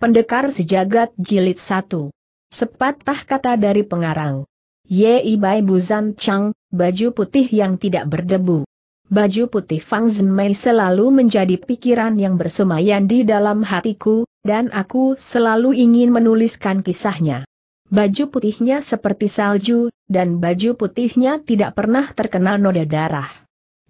Pendekar Sejagat Jilid 1. Sepatah kata dari pengarang. Ye Ibai Buzan Chang, baju putih yang tidak berdebu. Baju putih Fang Zhenmei selalu menjadi pikiran yang bersemayan di dalam hatiku, dan aku selalu ingin menuliskan kisahnya. Baju putihnya seperti salju, dan baju putihnya tidak pernah terkena noda darah.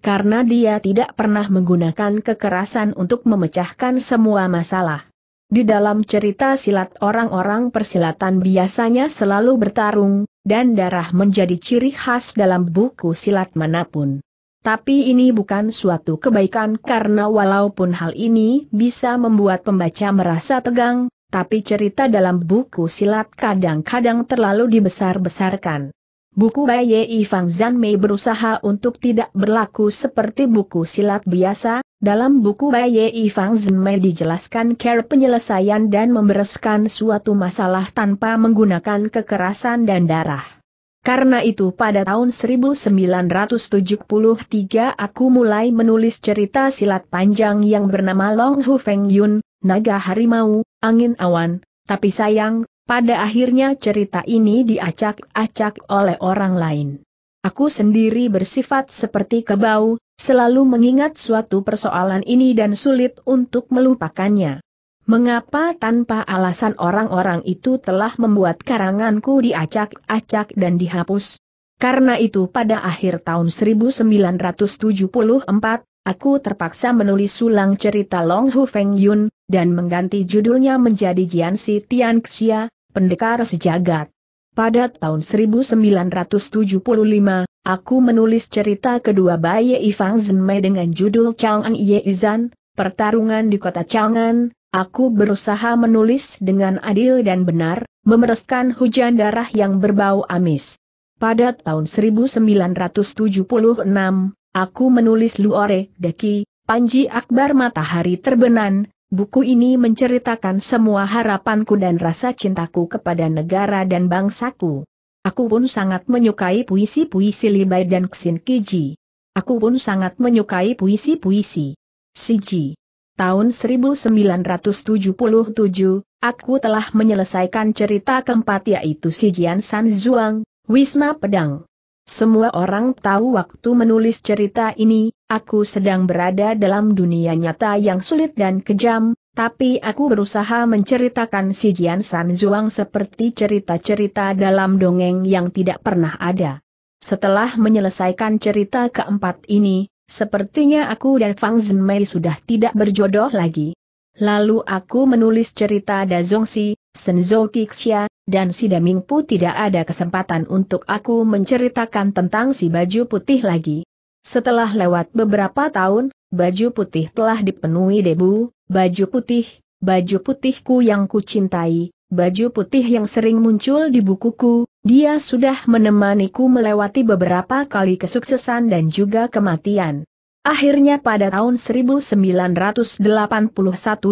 Karena dia tidak pernah menggunakan kekerasan untuk memecahkan semua masalah. Di dalam cerita silat orang-orang persilatan biasanya selalu bertarung, dan darah menjadi ciri khas dalam buku silat mana pun. Tapi ini bukan suatu kebaikan karena walaupun hal ini bisa membuat pembaca merasa tegang, tapi cerita dalam buku silat kadang-kadang terlalu dibesar-besarkan. Buku Baye Fang Zanmei berusaha untuk tidak berlaku seperti buku silat biasa, dalam buku Baye Fang Zanmei dijelaskan cara penyelesaian dan membereskan suatu masalah tanpa menggunakan kekerasan dan darah. Karena itu pada tahun 1973 aku mulai menulis cerita silat panjang yang bernama Long Hu Feng Yun, Naga Harimau, Angin Awan, tapi sayang, pada akhirnya cerita ini diacak-acak oleh orang lain. Aku sendiri bersifat seperti kebau, selalu mengingat suatu persoalan ini dan sulit untuk melupakannya. Mengapa tanpa alasan orang-orang itu telah membuat karanganku diacak-acak dan dihapus? Karena itu pada akhir tahun 1974, aku terpaksa menulis sulang cerita Long Hu Feng Yun, dan mengganti judulnya menjadi Jian Si Tian Xia, pendekar sejagat. Pada tahun 1975, aku menulis cerita kedua Baye Ifang Zhenmei dengan judul Chang'an Ye Izan, Pertarungan di Kota Chang'an. Aku berusaha menulis dengan adil dan benar, memereskan hujan darah yang berbau amis. Pada tahun 1976, aku menulis Luore Deki, Panji Akbar Matahari Terbenan, Buku ini menceritakan semua harapanku dan rasa cintaku kepada negara dan bangsaku. Aku pun sangat menyukai puisi-puisi Libai dan Ksin Kiji. Aku pun sangat menyukai puisi-puisi Siji. Tahun 1977, aku telah menyelesaikan cerita keempat yaitu Sijian San Zuang, Wisma Pedang. Semua orang tahu waktu menulis cerita ini, aku sedang berada dalam dunia nyata yang sulit dan kejam, tapi aku berusaha menceritakan si Jian San Zuang seperti cerita-cerita dalam dongeng yang tidak pernah ada. Setelah menyelesaikan cerita keempat ini, sepertinya aku dan Fang Zhenmei sudah tidak berjodoh lagi. Lalu aku menulis cerita Da Zongxi, Shenzhou Kixia, dan si Damingpu tidak ada kesempatan untuk aku menceritakan tentang si baju putih lagi. Setelah lewat beberapa tahun, baju putih telah dipenuhi debu, baju putih, baju putihku yang kucintai, baju putih yang sering muncul di bukuku, dia sudah menemaniku melewati beberapa kali kesuksesan dan juga kematian. Akhirnya pada tahun 1981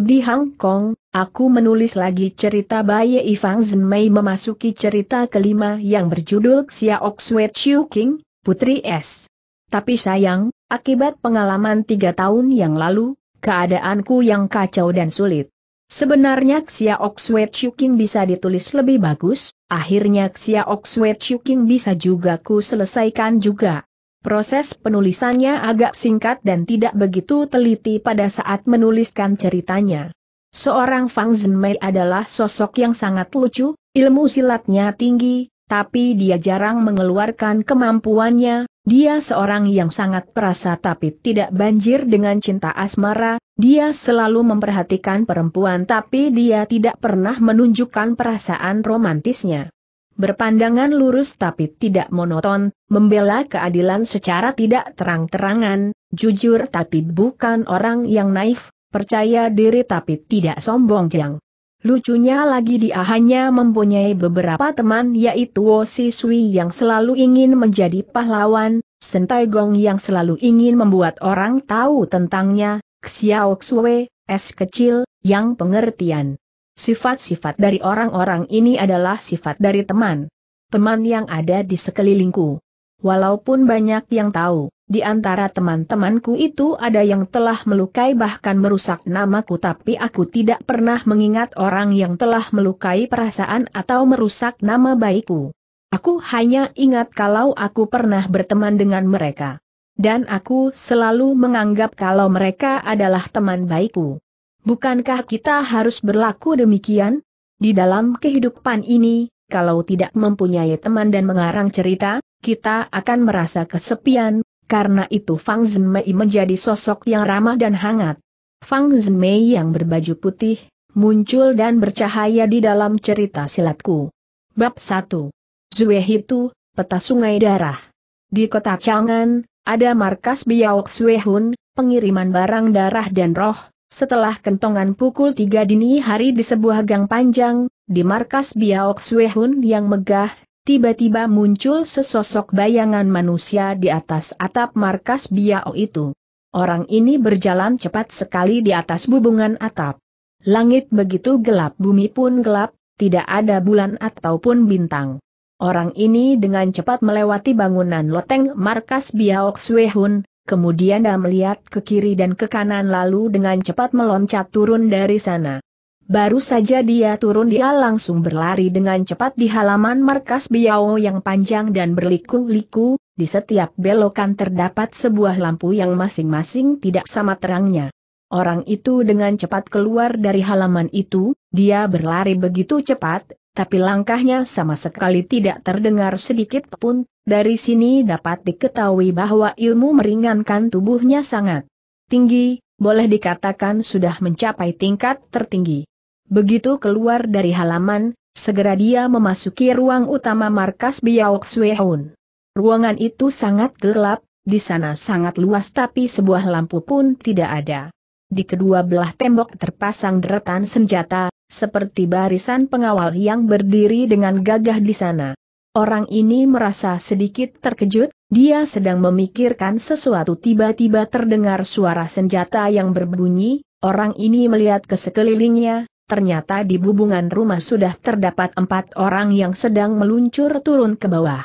di Hong Kong, aku menulis lagi cerita Baye Ifang Zhenmei memasuki cerita kelima yang berjudul Xia Oxwet Chiu King, Putri S. Tapi sayang, akibat pengalaman tiga tahun yang lalu, keadaanku yang kacau dan sulit. Sebenarnya Xia Oxwet Chiu King bisa ditulis lebih bagus, akhirnya Xia Oxwet Chiu King bisa juga ku selesaikan juga. Proses penulisannya agak singkat dan tidak begitu teliti pada saat menuliskan ceritanya. Seorang Fang Zhenmei adalah sosok yang sangat lucu, ilmu silatnya tinggi, tapi dia jarang mengeluarkan kemampuannya, dia seorang yang sangat perasa tapi tidak banjir dengan cinta asmara, dia selalu memperhatikan perempuan tapi dia tidak pernah menunjukkan perasaan romantisnya berpandangan lurus tapi tidak monoton, membela keadilan secara tidak terang-terangan, jujur tapi bukan orang yang naif, percaya diri tapi tidak sombong jang. Lucunya lagi dia hanya mempunyai beberapa teman yaitu Wo Siswi yang selalu ingin menjadi pahlawan, Sentai Gong yang selalu ingin membuat orang tahu tentangnya, Xiao Xue, es kecil, yang pengertian. Sifat-sifat dari orang-orang ini adalah sifat dari teman. Teman yang ada di sekelilingku. Walaupun banyak yang tahu, di antara teman-temanku itu ada yang telah melukai bahkan merusak namaku tapi aku tidak pernah mengingat orang yang telah melukai perasaan atau merusak nama baikku. Aku hanya ingat kalau aku pernah berteman dengan mereka. Dan aku selalu menganggap kalau mereka adalah teman baikku. Bukankah kita harus berlaku demikian? Di dalam kehidupan ini, kalau tidak mempunyai teman dan mengarang cerita, kita akan merasa kesepian, karena itu Fang Zhenmei menjadi sosok yang ramah dan hangat. Fang Zhenmei yang berbaju putih, muncul dan bercahaya di dalam cerita silatku. Bab 1. Zue Hitu, Peta Sungai Darah. Di kota Chang'an, ada markas Biaok Hun, pengiriman barang darah dan roh, setelah kentongan pukul tiga dini hari di sebuah gang panjang, di markas Biaok Hun yang megah, Tiba-tiba muncul sesosok bayangan manusia di atas atap markas Biao itu. Orang ini berjalan cepat sekali di atas bubungan atap. Langit begitu gelap bumi pun gelap, tidak ada bulan ataupun bintang. Orang ini dengan cepat melewati bangunan loteng markas Biao Swehun, kemudian dia melihat ke kiri dan ke kanan lalu dengan cepat meloncat turun dari sana. Baru saja dia turun dia langsung berlari dengan cepat di halaman markas Biao yang panjang dan berliku-liku, di setiap belokan terdapat sebuah lampu yang masing-masing tidak sama terangnya. Orang itu dengan cepat keluar dari halaman itu, dia berlari begitu cepat, tapi langkahnya sama sekali tidak terdengar sedikit pun, dari sini dapat diketahui bahwa ilmu meringankan tubuhnya sangat tinggi, boleh dikatakan sudah mencapai tingkat tertinggi. Begitu keluar dari halaman, segera dia memasuki ruang utama markas Biaok Suehun. Ruangan itu sangat gelap, di sana sangat luas tapi sebuah lampu pun tidak ada. Di kedua belah tembok terpasang deretan senjata, seperti barisan pengawal yang berdiri dengan gagah di sana. Orang ini merasa sedikit terkejut, dia sedang memikirkan sesuatu tiba-tiba terdengar suara senjata yang berbunyi, orang ini melihat ke sekelilingnya, ternyata di bubungan rumah sudah terdapat empat orang yang sedang meluncur turun ke bawah.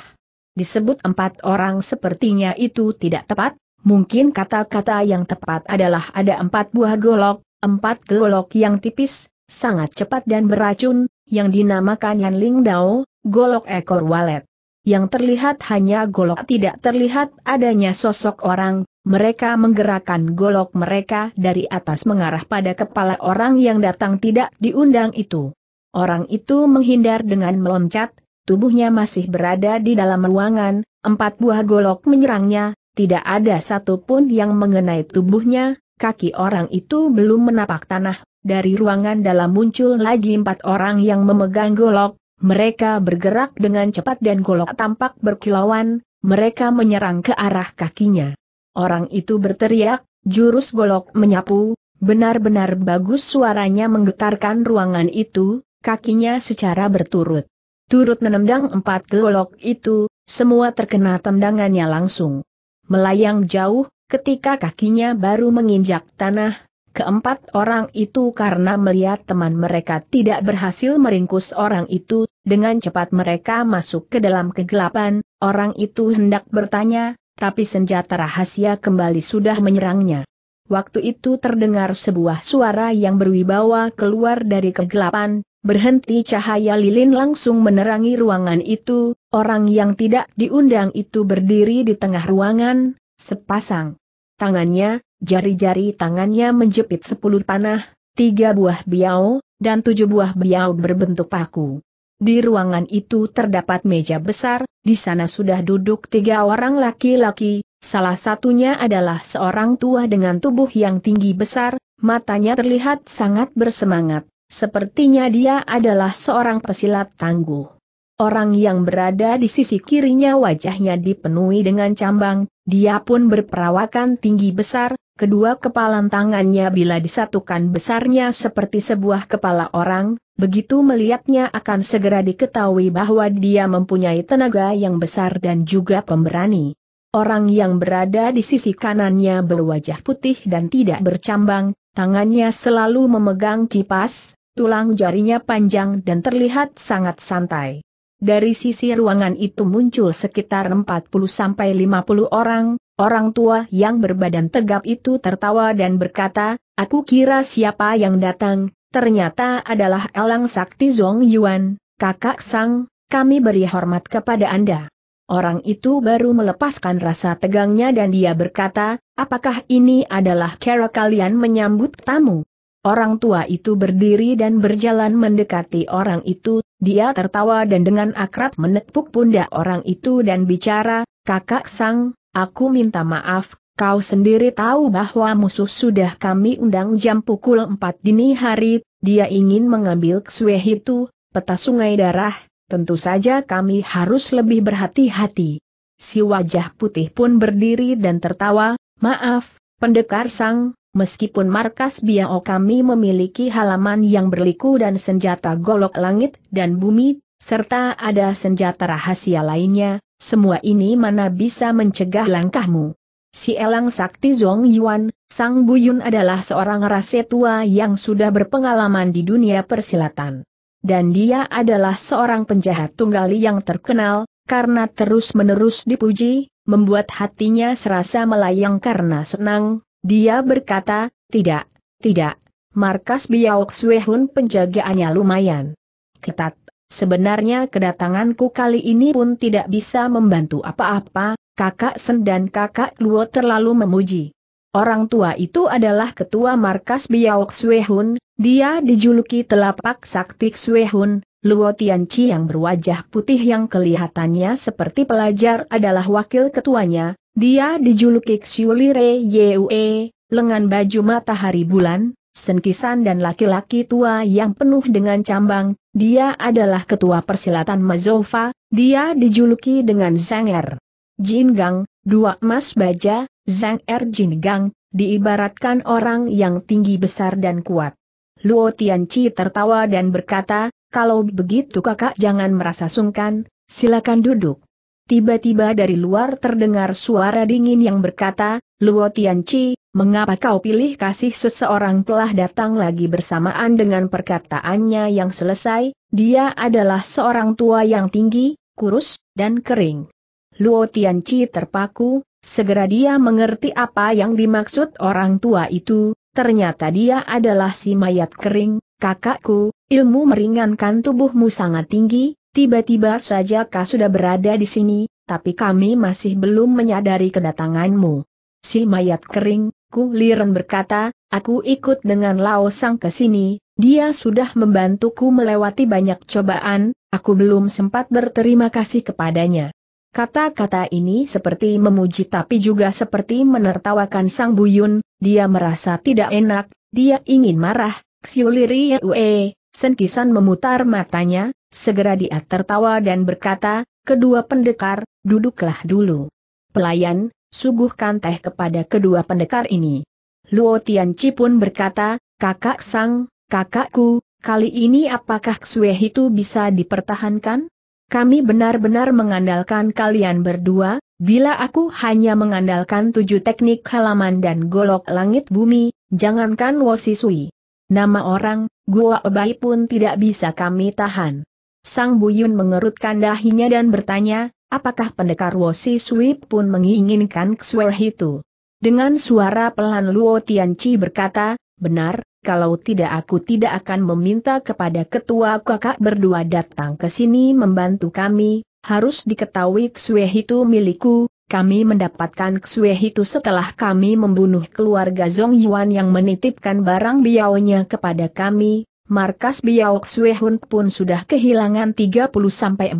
Disebut empat orang sepertinya itu tidak tepat, mungkin kata-kata yang tepat adalah ada empat buah golok, empat golok yang tipis, sangat cepat dan beracun, yang dinamakan Yan Ling Dao, golok ekor walet. Yang terlihat hanya golok. Tidak terlihat adanya sosok orang, mereka menggerakkan golok mereka dari atas mengarah pada kepala orang yang datang tidak diundang itu. Orang itu menghindar dengan meloncat, tubuhnya masih berada di dalam ruangan, empat buah golok menyerangnya, tidak ada satupun yang mengenai tubuhnya, kaki orang itu belum menapak tanah, dari ruangan dalam muncul lagi empat orang yang memegang golok, mereka bergerak dengan cepat dan golok tampak berkilauan, mereka menyerang ke arah kakinya. Orang itu berteriak, jurus golok menyapu, benar-benar bagus suaranya menggetarkan ruangan itu, kakinya secara berturut. Turut menendang empat golok itu, semua terkena tendangannya langsung. Melayang jauh, ketika kakinya baru menginjak tanah, keempat orang itu karena melihat teman mereka tidak berhasil meringkus orang itu, dengan cepat mereka masuk ke dalam kegelapan, orang itu hendak bertanya, tapi senjata rahasia kembali sudah menyerangnya. Waktu itu terdengar sebuah suara yang berwibawa keluar dari kegelapan, berhenti cahaya lilin langsung menerangi ruangan itu, orang yang tidak diundang itu berdiri di tengah ruangan, sepasang tangannya, jari-jari tangannya menjepit sepuluh panah, tiga buah biau, dan tujuh buah biau berbentuk paku. Di ruangan itu terdapat meja besar, di sana sudah duduk tiga orang laki-laki, salah satunya adalah seorang tua dengan tubuh yang tinggi besar, matanya terlihat sangat bersemangat, sepertinya dia adalah seorang pesilat tangguh. Orang yang berada di sisi kirinya wajahnya dipenuhi dengan cambang, dia pun berperawakan tinggi besar, kedua kepalan tangannya bila disatukan besarnya seperti sebuah kepala orang, begitu melihatnya akan segera diketahui bahwa dia mempunyai tenaga yang besar dan juga pemberani. Orang yang berada di sisi kanannya berwajah putih dan tidak bercambang, tangannya selalu memegang kipas, tulang jarinya panjang dan terlihat sangat santai. Dari sisi ruangan itu muncul sekitar 40-50 orang, Orang tua yang berbadan tegap itu tertawa dan berkata, aku kira siapa yang datang, ternyata adalah Elang Sakti Zong Yuan, kakak Sang, kami beri hormat kepada Anda. Orang itu baru melepaskan rasa tegangnya dan dia berkata, apakah ini adalah cara kalian menyambut tamu? Orang tua itu berdiri dan berjalan mendekati orang itu, dia tertawa dan dengan akrab menepuk pundak orang itu dan bicara, kakak sang, aku minta maaf, kau sendiri tahu bahwa musuh sudah kami undang jam pukul 4 dini hari, dia ingin mengambil ksue itu, peta sungai darah, tentu saja kami harus lebih berhati-hati. Si wajah putih pun berdiri dan tertawa, maaf, pendekar sang, Meskipun markas Biao kami memiliki halaman yang berliku dan senjata golok langit dan bumi, serta ada senjata rahasia lainnya, semua ini mana bisa mencegah langkahmu. Si Elang Sakti Zong Yuan, Sang Buyun adalah seorang rase tua yang sudah berpengalaman di dunia persilatan. Dan dia adalah seorang penjahat tunggali yang terkenal, karena terus-menerus dipuji, membuat hatinya serasa melayang karena senang, dia berkata, tidak, tidak. Markas Biaok Swehun penjagaannya lumayan. Ketat. Sebenarnya kedatanganku kali ini pun tidak bisa membantu apa-apa, kakak Sen dan kakak Luo terlalu memuji. Orang tua itu adalah ketua markas Biaok Swehun, dia dijuluki telapak sakti Swehun, Luo Tianchi yang berwajah putih yang kelihatannya seperti pelajar adalah wakil ketuanya, dia dijuluki Xiulire Yue, lengan baju matahari bulan, senkisan dan laki-laki tua yang penuh dengan cambang, dia adalah ketua persilatan Mazova, dia dijuluki dengan Zanger. Jingang, dua emas baja, Zanger Jingang, diibaratkan orang yang tinggi besar dan kuat. Luo Tianchi tertawa dan berkata, kalau begitu kakak jangan merasa sungkan, silakan duduk. Tiba-tiba dari luar terdengar suara dingin yang berkata, Luo Tianchi, mengapa kau pilih kasih seseorang telah datang lagi bersamaan dengan perkataannya yang selesai, dia adalah seorang tua yang tinggi, kurus, dan kering. Luo Tianchi terpaku, segera dia mengerti apa yang dimaksud orang tua itu, ternyata dia adalah si mayat kering, kakakku, ilmu meringankan tubuhmu sangat tinggi, Tiba-tiba saja kau sudah berada di sini, tapi kami masih belum menyadari kedatanganmu. Si mayat kering, Ku Liren berkata, aku ikut dengan Lao Sang ke sini, dia sudah membantuku melewati banyak cobaan, aku belum sempat berterima kasih kepadanya. Kata-kata ini seperti memuji tapi juga seperti menertawakan Sang Buyun, dia merasa tidak enak, dia ingin marah, Xiuliri Yue, Senkisan memutar matanya, segera dia tertawa dan berkata, kedua pendekar, duduklah dulu. Pelayan, suguhkan teh kepada kedua pendekar ini. Luo Tianci pun berkata, kakak sang, kakakku, kali ini apakah Ksue itu bisa dipertahankan? Kami benar-benar mengandalkan kalian berdua, bila aku hanya mengandalkan tujuh teknik halaman dan golok langit bumi, jangankan Wo Sisui. Nama orang, Gua Obai pun tidak bisa kami tahan. Sang Buyun mengerutkan dahinya dan bertanya, apakah pendekar Wosi Sui pun menginginkan Kswer itu? Dengan suara pelan Luo Tianchi berkata, benar, kalau tidak aku tidak akan meminta kepada ketua kakak berdua datang ke sini membantu kami, harus diketahui Ksue itu milikku, kami mendapatkan Ksue itu setelah kami membunuh keluarga Zong Yuan yang menitipkan barang biaunya kepada kami, markas biao Ksue Hun pun sudah kehilangan 30-40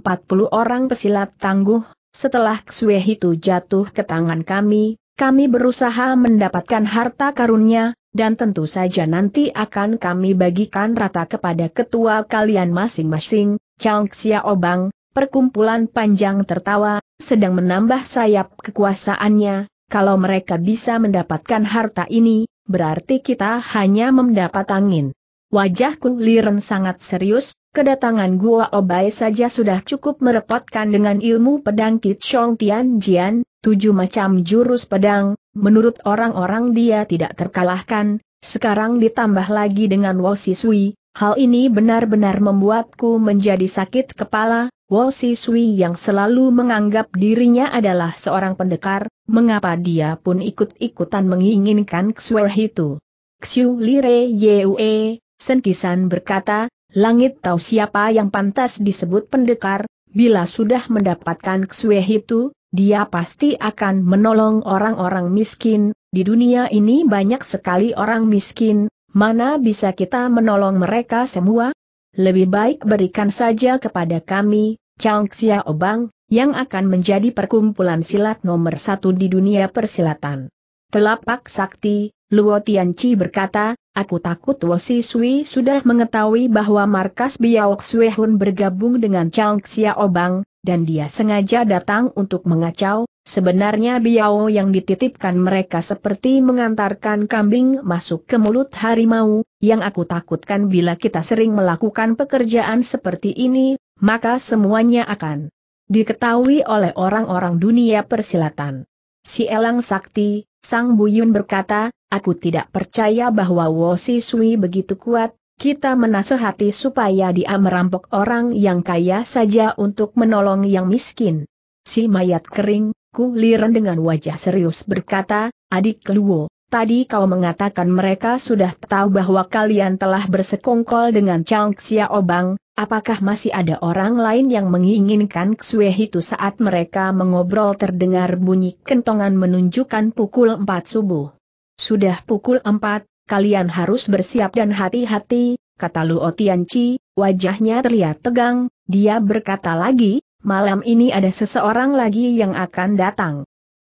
orang pesilat tangguh, setelah Ksue itu jatuh ke tangan kami, kami berusaha mendapatkan harta karunnya, dan tentu saja nanti akan kami bagikan rata kepada ketua kalian masing-masing, Chang Xia Obang, perkumpulan panjang tertawa, sedang menambah sayap kekuasaannya, kalau mereka bisa mendapatkan harta ini, berarti kita hanya mendapat angin. Wajah Kun Liren sangat serius, kedatangan Gua Obai saja sudah cukup merepotkan dengan ilmu pedang Kit Chong Tian Jian, tujuh macam jurus pedang, menurut orang-orang dia tidak terkalahkan, sekarang ditambah lagi dengan Wo Sisui, hal ini benar-benar membuatku menjadi sakit kepala, Wo Sisui yang selalu menganggap dirinya adalah seorang pendekar, mengapa dia pun ikut-ikutan menginginkan Ksue itu. Xiu Lire Yue, Senkisan berkata, langit tahu siapa yang pantas disebut pendekar, bila sudah mendapatkan Ksue itu, dia pasti akan menolong orang-orang miskin, di dunia ini banyak sekali orang miskin, mana bisa kita menolong mereka semua? Lebih baik berikan saja kepada kami, Chang Xia Obang, yang akan menjadi perkumpulan silat nomor satu di dunia persilatan. Telapak sakti, Luo Tianchi berkata, aku takut Wosi Sui sudah mengetahui bahwa markas Biao Xuehun bergabung dengan Chang Xia Obang, dan dia sengaja datang untuk mengacau, sebenarnya Biao yang dititipkan mereka seperti mengantarkan kambing masuk ke mulut harimau, yang aku takutkan bila kita sering melakukan pekerjaan seperti ini, maka semuanya akan diketahui oleh orang-orang dunia persilatan. Si Elang Sakti, Sang Buyun berkata, aku tidak percaya bahwa Wo Si Sui begitu kuat, kita menasehati supaya dia merampok orang yang kaya saja untuk menolong yang miskin. Si mayat kering, Ku Liren dengan wajah serius berkata, adik Luo, tadi kau mengatakan mereka sudah tahu bahwa kalian telah bersekongkol dengan Chang Xia Obang, Apakah masih ada orang lain yang menginginkan Ksue itu saat mereka mengobrol terdengar bunyi kentongan menunjukkan pukul 4 subuh. Sudah pukul 4, kalian harus bersiap dan hati-hati, kata Luo Tianchi, wajahnya terlihat tegang, dia berkata lagi, malam ini ada seseorang lagi yang akan datang.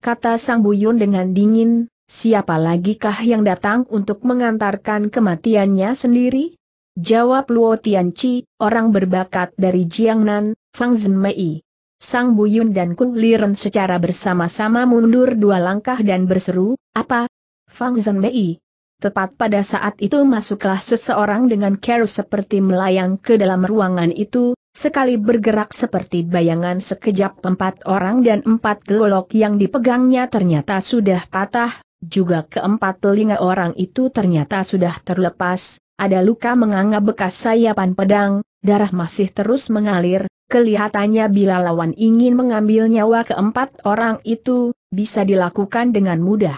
Kata Sang Buyun dengan dingin, siapa lagikah yang datang untuk mengantarkan kematiannya sendiri? Jawab Luo Tianchi, orang berbakat dari Jiangnan, Fang Zhenmei. Sang Buyun dan Kun Liren secara bersama-sama mundur dua langkah dan berseru, apa? Fang Zhenmei. Tepat pada saat itu masuklah seseorang dengan care seperti melayang ke dalam ruangan itu, sekali bergerak seperti bayangan sekejap empat orang dan empat golok yang dipegangnya ternyata sudah patah, juga keempat telinga orang itu ternyata sudah terlepas, ada luka menganga bekas sayapan pedang, darah masih terus mengalir, kelihatannya bila lawan ingin mengambil nyawa keempat orang itu, bisa dilakukan dengan mudah.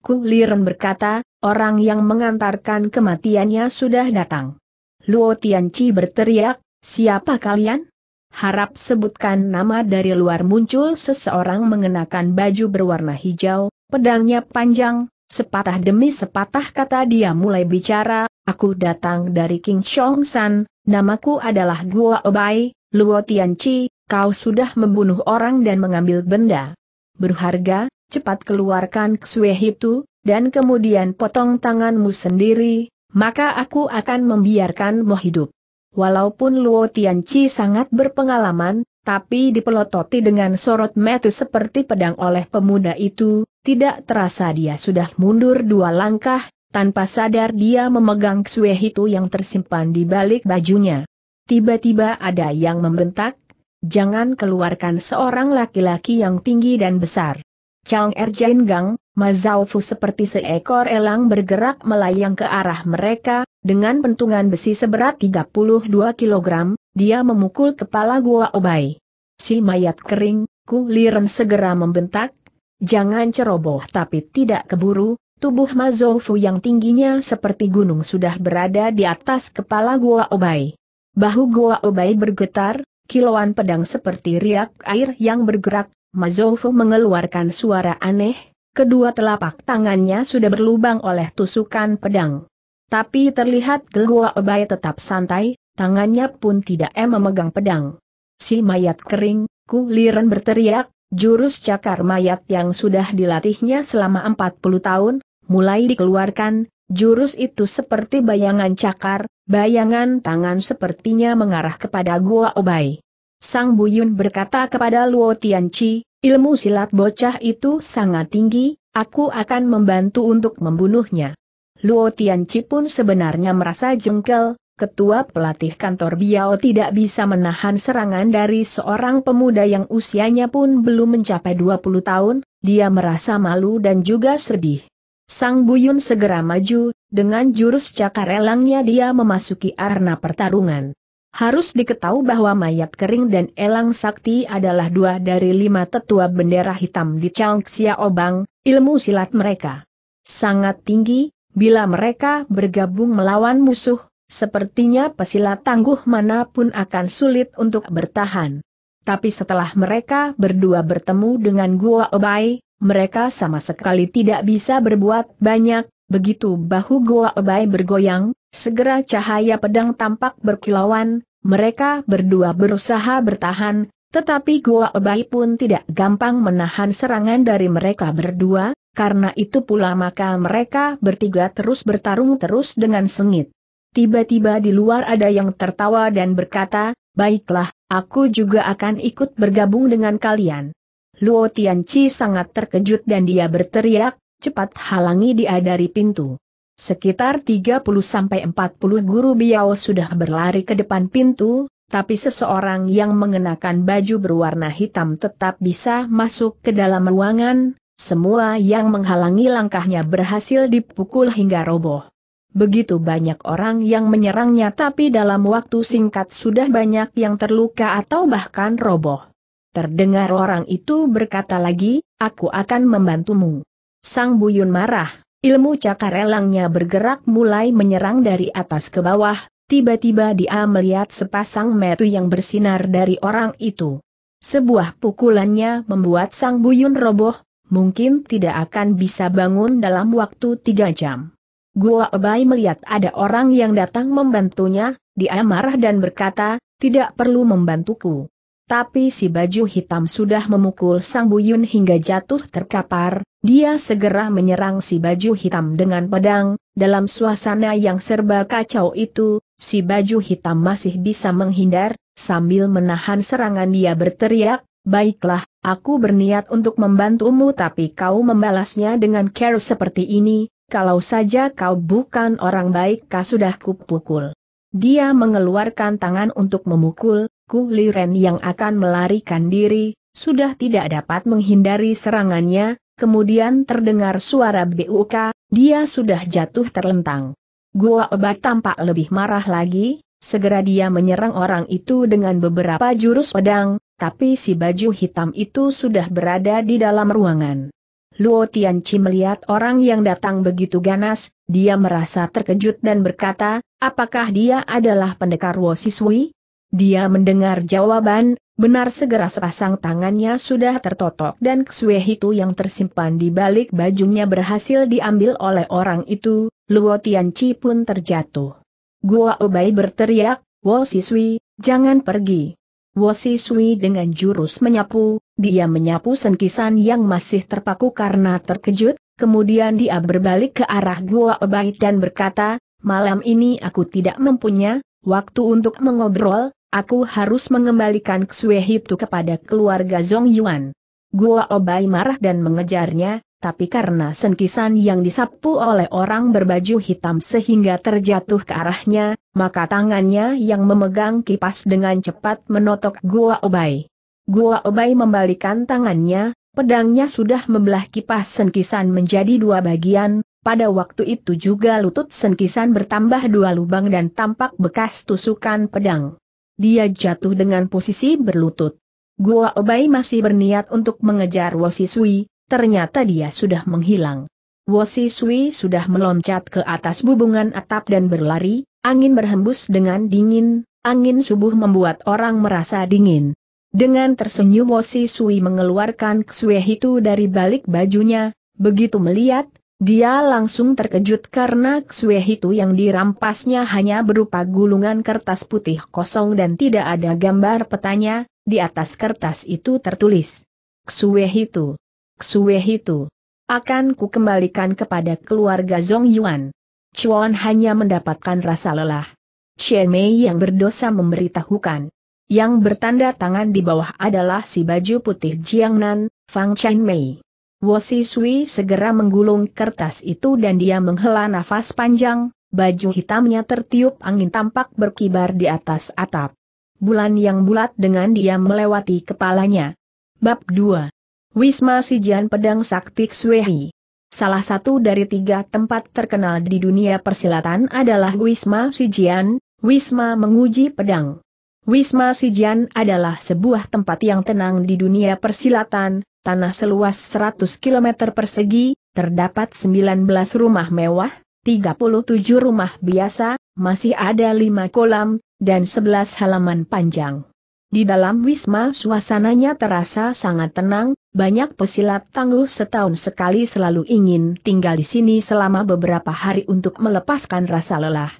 Ku Liren berkata, orang yang mengantarkan kematiannya sudah datang. Luo Tianchi berteriak, siapa kalian? Harap sebutkan nama dari luar muncul seseorang mengenakan baju berwarna hijau, pedangnya panjang, sepatah demi sepatah kata dia mulai bicara, Aku datang dari King Chong San, namaku adalah Gua Obai, Luo Tianchi, kau sudah membunuh orang dan mengambil benda berharga, cepat keluarkan ksue itu, dan kemudian potong tanganmu sendiri, maka aku akan membiarkanmu hidup. Walaupun Luo Tianchi sangat berpengalaman, tapi dipelototi dengan sorot mata seperti pedang oleh pemuda itu, tidak terasa dia sudah mundur dua langkah, tanpa sadar dia memegang ksue itu yang tersimpan di balik bajunya. Tiba-tiba ada yang membentak, jangan keluarkan seorang laki-laki yang tinggi dan besar. Chang Erjain Gang, Mazaufu seperti seekor elang bergerak melayang ke arah mereka, dengan pentungan besi seberat 32 kg, dia memukul kepala Gua Obai. Si mayat kering, Ku Liren segera membentak, jangan ceroboh tapi tidak keburu, Tubuh Mazofu yang tingginya seperti gunung sudah berada di atas kepala Gua Obai. Bahu Gua Obai bergetar, kilauan pedang seperti riak air yang bergerak, Mazofu mengeluarkan suara aneh, kedua telapak tangannya sudah berlubang oleh tusukan pedang. Tapi terlihat Gua Obai tetap santai, tangannya pun tidak em memegang pedang. Si mayat kering, Ku Liren berteriak, jurus cakar mayat yang sudah dilatihnya selama 40 tahun, mulai dikeluarkan, jurus itu seperti bayangan cakar, bayangan tangan sepertinya mengarah kepada Gua Obai. Sang Buyun berkata kepada Luo Tianchi, ilmu silat bocah itu sangat tinggi, aku akan membantu untuk membunuhnya. Luo Tianchi pun sebenarnya merasa jengkel, ketua pelatih kantor Biao tidak bisa menahan serangan dari seorang pemuda yang usianya pun belum mencapai 20 tahun, dia merasa malu dan juga sedih. Sang Buyun segera maju, dengan jurus cakar elangnya dia memasuki arena pertarungan. Harus diketahui bahwa mayat kering dan elang sakti adalah dua dari lima tetua bendera hitam di Chang Obang, ilmu silat mereka. Sangat tinggi, bila mereka bergabung melawan musuh, sepertinya pesilat tangguh mana pun akan sulit untuk bertahan. Tapi setelah mereka berdua bertemu dengan Gua Obai, mereka sama sekali tidak bisa berbuat banyak, begitu bahu Gua Obai bergoyang, Segera cahaya pedang tampak berkilauan, mereka berdua berusaha bertahan, tetapi Gua Obai pun tidak gampang menahan serangan dari mereka berdua, karena itu pula maka mereka bertiga terus bertarung terus dengan sengit. Tiba-tiba di luar ada yang tertawa dan berkata, baiklah, aku juga akan ikut bergabung dengan kalian. Luo Tianchi sangat terkejut dan dia berteriak, cepat halangi dia dari pintu. Sekitar 30-40 guru biao sudah berlari ke depan pintu, tapi seseorang yang mengenakan baju berwarna hitam tetap bisa masuk ke dalam ruangan, semua yang menghalangi langkahnya berhasil dipukul hingga roboh. Begitu banyak orang yang menyerangnya tapi dalam waktu singkat sudah banyak yang terluka atau bahkan roboh. Terdengar orang itu berkata lagi, aku akan membantumu. Sang Buyun marah, Ilmu cakar elangnya bergerak mulai menyerang dari atas ke bawah, tiba-tiba dia melihat sepasang metu yang bersinar dari orang itu. Sebuah pukulannya membuat sang buyun roboh, mungkin tidak akan bisa bangun dalam waktu tiga jam. Gua Obai melihat ada orang yang datang membantunya, dia marah dan berkata, tidak perlu membantuku. Tapi si baju hitam sudah memukul sang buyun hingga jatuh terkapar, dia segera menyerang si baju hitam dengan pedang, dalam suasana yang serba kacau itu, si baju hitam masih bisa menghindar, sambil menahan serangan dia berteriak, baiklah, aku berniat untuk membantumu tapi kau membalasnya dengan care seperti ini, kalau saja kau bukan orang baik kau sudah kupukul. Dia mengeluarkan tangan untuk memukul, Ku Liren yang akan melarikan diri, sudah tidak dapat menghindari serangannya, kemudian terdengar suara BUK, dia sudah jatuh terlentang. Gua obat tampak lebih marah lagi, segera dia menyerang orang itu dengan beberapa jurus pedang, tapi si baju hitam itu sudah berada di dalam ruangan. Luo Tianchi melihat orang yang datang begitu ganas, dia merasa terkejut dan berkata, apakah dia adalah pendekar Wo Siswi? Dia mendengar jawaban, benar segera sepasang tangannya sudah tertotok dan ksue itu yang tersimpan di balik bajunya berhasil diambil oleh orang itu, Luo Tianchi pun terjatuh. Gua Obai berteriak, Wo Siswi, jangan pergi. Wosi Sui dengan jurus menyapu, dia menyapu sengkisan yang masih terpaku karena terkejut, kemudian dia berbalik ke arah Gua Obai dan berkata, malam ini aku tidak mempunyai waktu untuk mengobrol, aku harus mengembalikan Ksue itu kepada keluarga Zong Yuan. Gua Obai marah dan mengejarnya, tapi karena sengkisan yang disapu oleh orang berbaju hitam sehingga terjatuh ke arahnya, maka tangannya yang memegang kipas dengan cepat menotok Gua Obai. Gua Obai membalikan tangannya, pedangnya sudah membelah kipas sengkisan menjadi dua bagian, pada waktu itu juga lutut sengkisan bertambah dua lubang dan tampak bekas tusukan pedang. Dia jatuh dengan posisi berlutut. Gua Obai masih berniat untuk mengejar Wosisui, ternyata dia sudah menghilang. Wosi Sui sudah meloncat ke atas bubungan atap dan berlari, angin berhembus dengan dingin, angin subuh membuat orang merasa dingin. Dengan tersenyum Wosi Sui mengeluarkan ksue itu dari balik bajunya, begitu melihat, dia langsung terkejut karena ksue itu yang dirampasnya hanya berupa gulungan kertas putih kosong dan tidak ada gambar petanya, di atas kertas itu tertulis. Ksue itu Ksue itu akan ku kembalikan kepada keluarga Zong Yuan. Chuan hanya mendapatkan rasa lelah. Chen Mei yang berdosa memberitahukan. Yang bertanda tangan di bawah adalah si baju putih Jiangnan, Fang Chen Mei. Wosi Sui segera menggulung kertas itu dan dia menghela nafas panjang, baju hitamnya tertiup angin tampak berkibar di atas atap. Bulan yang bulat dengan dia melewati kepalanya. Bab 2 Wisma Sijian Pedang Sakti Swehi. Salah satu dari tiga tempat terkenal di dunia persilatan adalah Wisma Sijian, Wisma menguji pedang. Wisma Sijian adalah sebuah tempat yang tenang di dunia persilatan, tanah seluas 100 km persegi, terdapat 19 rumah mewah, 37 rumah biasa, masih ada 5 kolam, dan 11 halaman panjang. Di dalam wisma suasananya terasa sangat tenang, banyak pesilat tangguh setahun sekali selalu ingin tinggal di sini selama beberapa hari untuk melepaskan rasa lelah.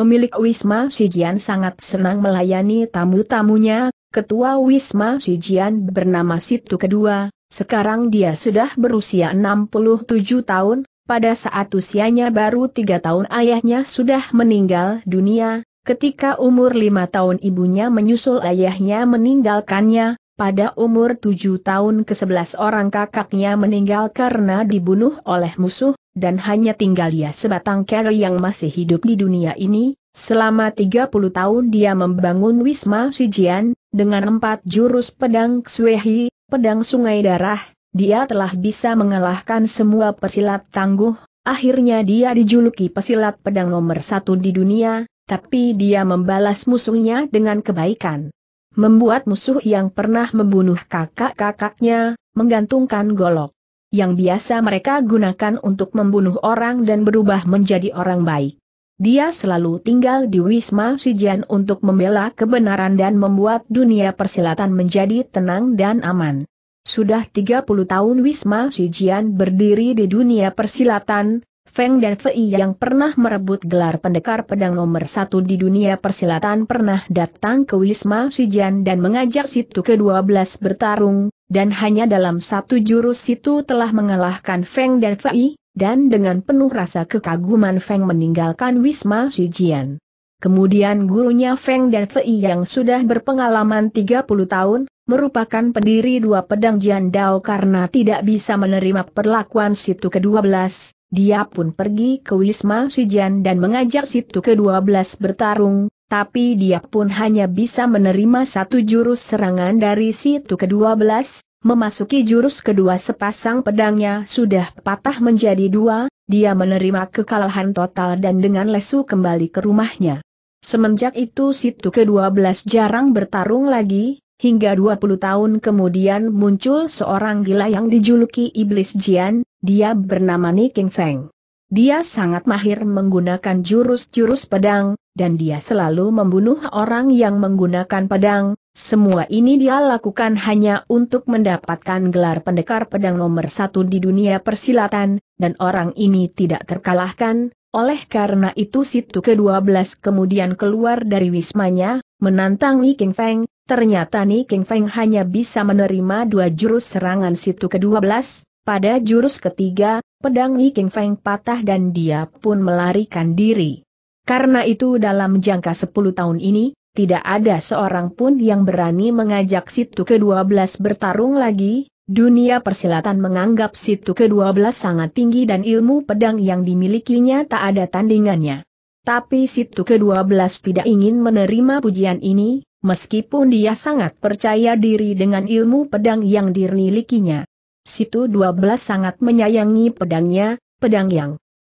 Pemilik Wisma Sijian sangat senang melayani tamu-tamunya, ketua Wisma Sijian bernama Situ kedua, sekarang dia sudah berusia 67 tahun, pada saat usianya baru tiga tahun ayahnya sudah meninggal dunia, ketika umur lima tahun ibunya menyusul ayahnya meninggalkannya, pada umur tujuh tahun ke sebelas orang kakaknya meninggal karena dibunuh oleh musuh, dan hanya tinggal dia sebatang kera yang masih hidup di dunia ini, selama 30 tahun dia membangun Wisma Sijian, dengan empat jurus pedang Kswehi, pedang sungai darah, dia telah bisa mengalahkan semua pesilat tangguh, akhirnya dia dijuluki pesilat pedang nomor satu di dunia, tapi dia membalas musuhnya dengan kebaikan. Membuat musuh yang pernah membunuh kakak-kakaknya, menggantungkan golok yang biasa mereka gunakan untuk membunuh orang dan berubah menjadi orang baik. Dia selalu tinggal di Wisma Sijian untuk membela kebenaran dan membuat dunia persilatan menjadi tenang dan aman. Sudah 30 tahun Wisma Sijian berdiri di dunia persilatan, Feng dan Fei yang pernah merebut gelar pendekar pedang nomor satu di dunia persilatan pernah datang ke Wisma Sijian dan mengajak situ ke-12 bertarung, dan hanya dalam satu jurus itu telah mengalahkan Feng dan Fei, dan dengan penuh rasa kekaguman Feng meninggalkan Wisma Sujian. Kemudian gurunya Feng dan Fei yang sudah berpengalaman 30 tahun, merupakan pendiri dua pedang Jiandao karena tidak bisa menerima perlakuan situ ke-12, dia pun pergi ke Wisma Sujian dan mengajak situ ke-12 bertarung, tapi dia pun hanya bisa menerima satu jurus serangan dari situ ke-12, memasuki jurus kedua sepasang pedangnya sudah patah menjadi dua, dia menerima kekalahan total dan dengan lesu kembali ke rumahnya. Semenjak itu situ ke-12 jarang bertarung lagi, hingga 20 tahun kemudian muncul seorang gila yang dijuluki Iblis Jian, dia bernama Ni King Feng. Dia sangat mahir menggunakan jurus-jurus pedang, dan dia selalu membunuh orang yang menggunakan pedang. Semua ini dia lakukan hanya untuk mendapatkan gelar pendekar pedang nomor satu di dunia persilatan, dan orang ini tidak terkalahkan, oleh karena itu Situ ke-12 kemudian keluar dari wismanya, menantang Ni King Feng, ternyata Ni King Feng hanya bisa menerima dua jurus serangan Situ ke-12, pada jurus ketiga, pedang Li King Feng patah dan dia pun melarikan diri. Karena itu dalam jangka 10 tahun ini, tidak ada seorang pun yang berani mengajak situ ke-12 bertarung lagi, dunia persilatan menganggap situ ke-12 sangat tinggi dan ilmu pedang yang dimilikinya tak ada tandingannya. Tapi situ ke-12 tidak ingin menerima pujian ini, meskipun dia sangat percaya diri dengan ilmu pedang yang dimilikinya. Situ 12 sangat menyayangi pedangnya, pedang yang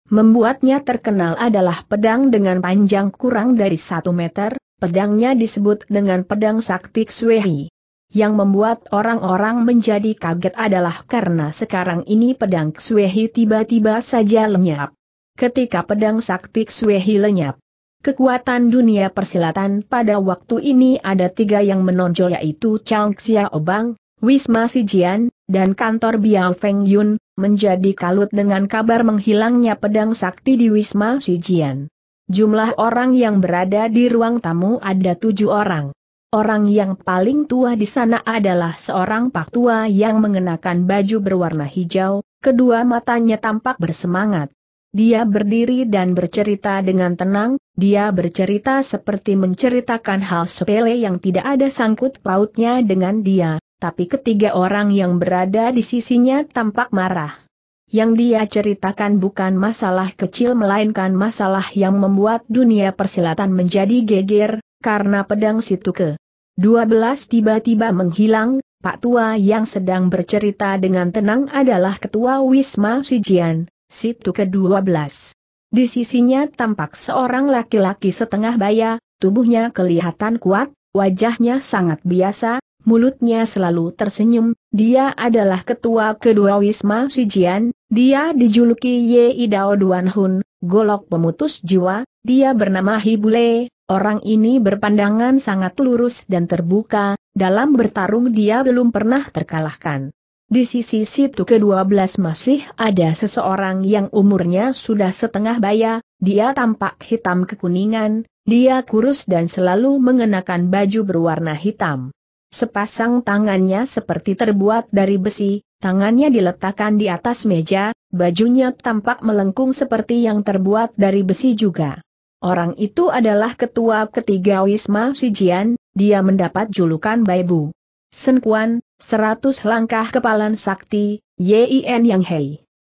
membuatnya terkenal adalah pedang dengan panjang kurang dari satu meter, pedangnya disebut dengan pedang sakti Swehi. Yang membuat orang-orang menjadi kaget adalah karena sekarang ini pedang Swehi tiba-tiba saja lenyap. Ketika pedang sakti Swehi lenyap, kekuatan dunia persilatan pada waktu ini ada tiga yang menonjol yaitu Chang Xiaobang, Wisma Sijian, dan kantor Biao Feng Yun, menjadi kalut dengan kabar menghilangnya pedang sakti di Wisma Sijian. Jumlah orang yang berada di ruang tamu ada tujuh orang. Orang yang paling tua di sana adalah seorang pak tua yang mengenakan baju berwarna hijau, kedua matanya tampak bersemangat. Dia berdiri dan bercerita dengan tenang, dia bercerita seperti menceritakan hal sepele yang tidak ada sangkut pautnya dengan dia, tapi ketiga orang yang berada di sisinya tampak marah. Yang dia ceritakan bukan masalah kecil melainkan masalah yang membuat dunia persilatan menjadi geger, karena pedang situ ke. 12 tiba-tiba menghilang, Pak Tua yang sedang bercerita dengan tenang adalah Ketua Wisma Sijian, situ ke-12. Di sisinya tampak seorang laki-laki setengah baya, tubuhnya kelihatan kuat, wajahnya sangat biasa, mulutnya selalu tersenyum, dia adalah ketua kedua Wisma Sijian, dia dijuluki Ye Idao Duan Hun, golok pemutus jiwa, dia bernama Hibule, orang ini berpandangan sangat lurus dan terbuka, dalam bertarung dia belum pernah terkalahkan. Di sisi situ ke-12 masih ada seseorang yang umurnya sudah setengah baya, dia tampak hitam kekuningan, dia kurus dan selalu mengenakan baju berwarna hitam. Sepasang tangannya seperti terbuat dari besi, tangannya diletakkan di atas meja, bajunya tampak melengkung seperti yang terbuat dari besi juga. Orang itu adalah ketua ketiga Wisma Sijian, dia mendapat julukan Baibu. Senkuan, seratus langkah kepalan sakti, Yin Yang Hei.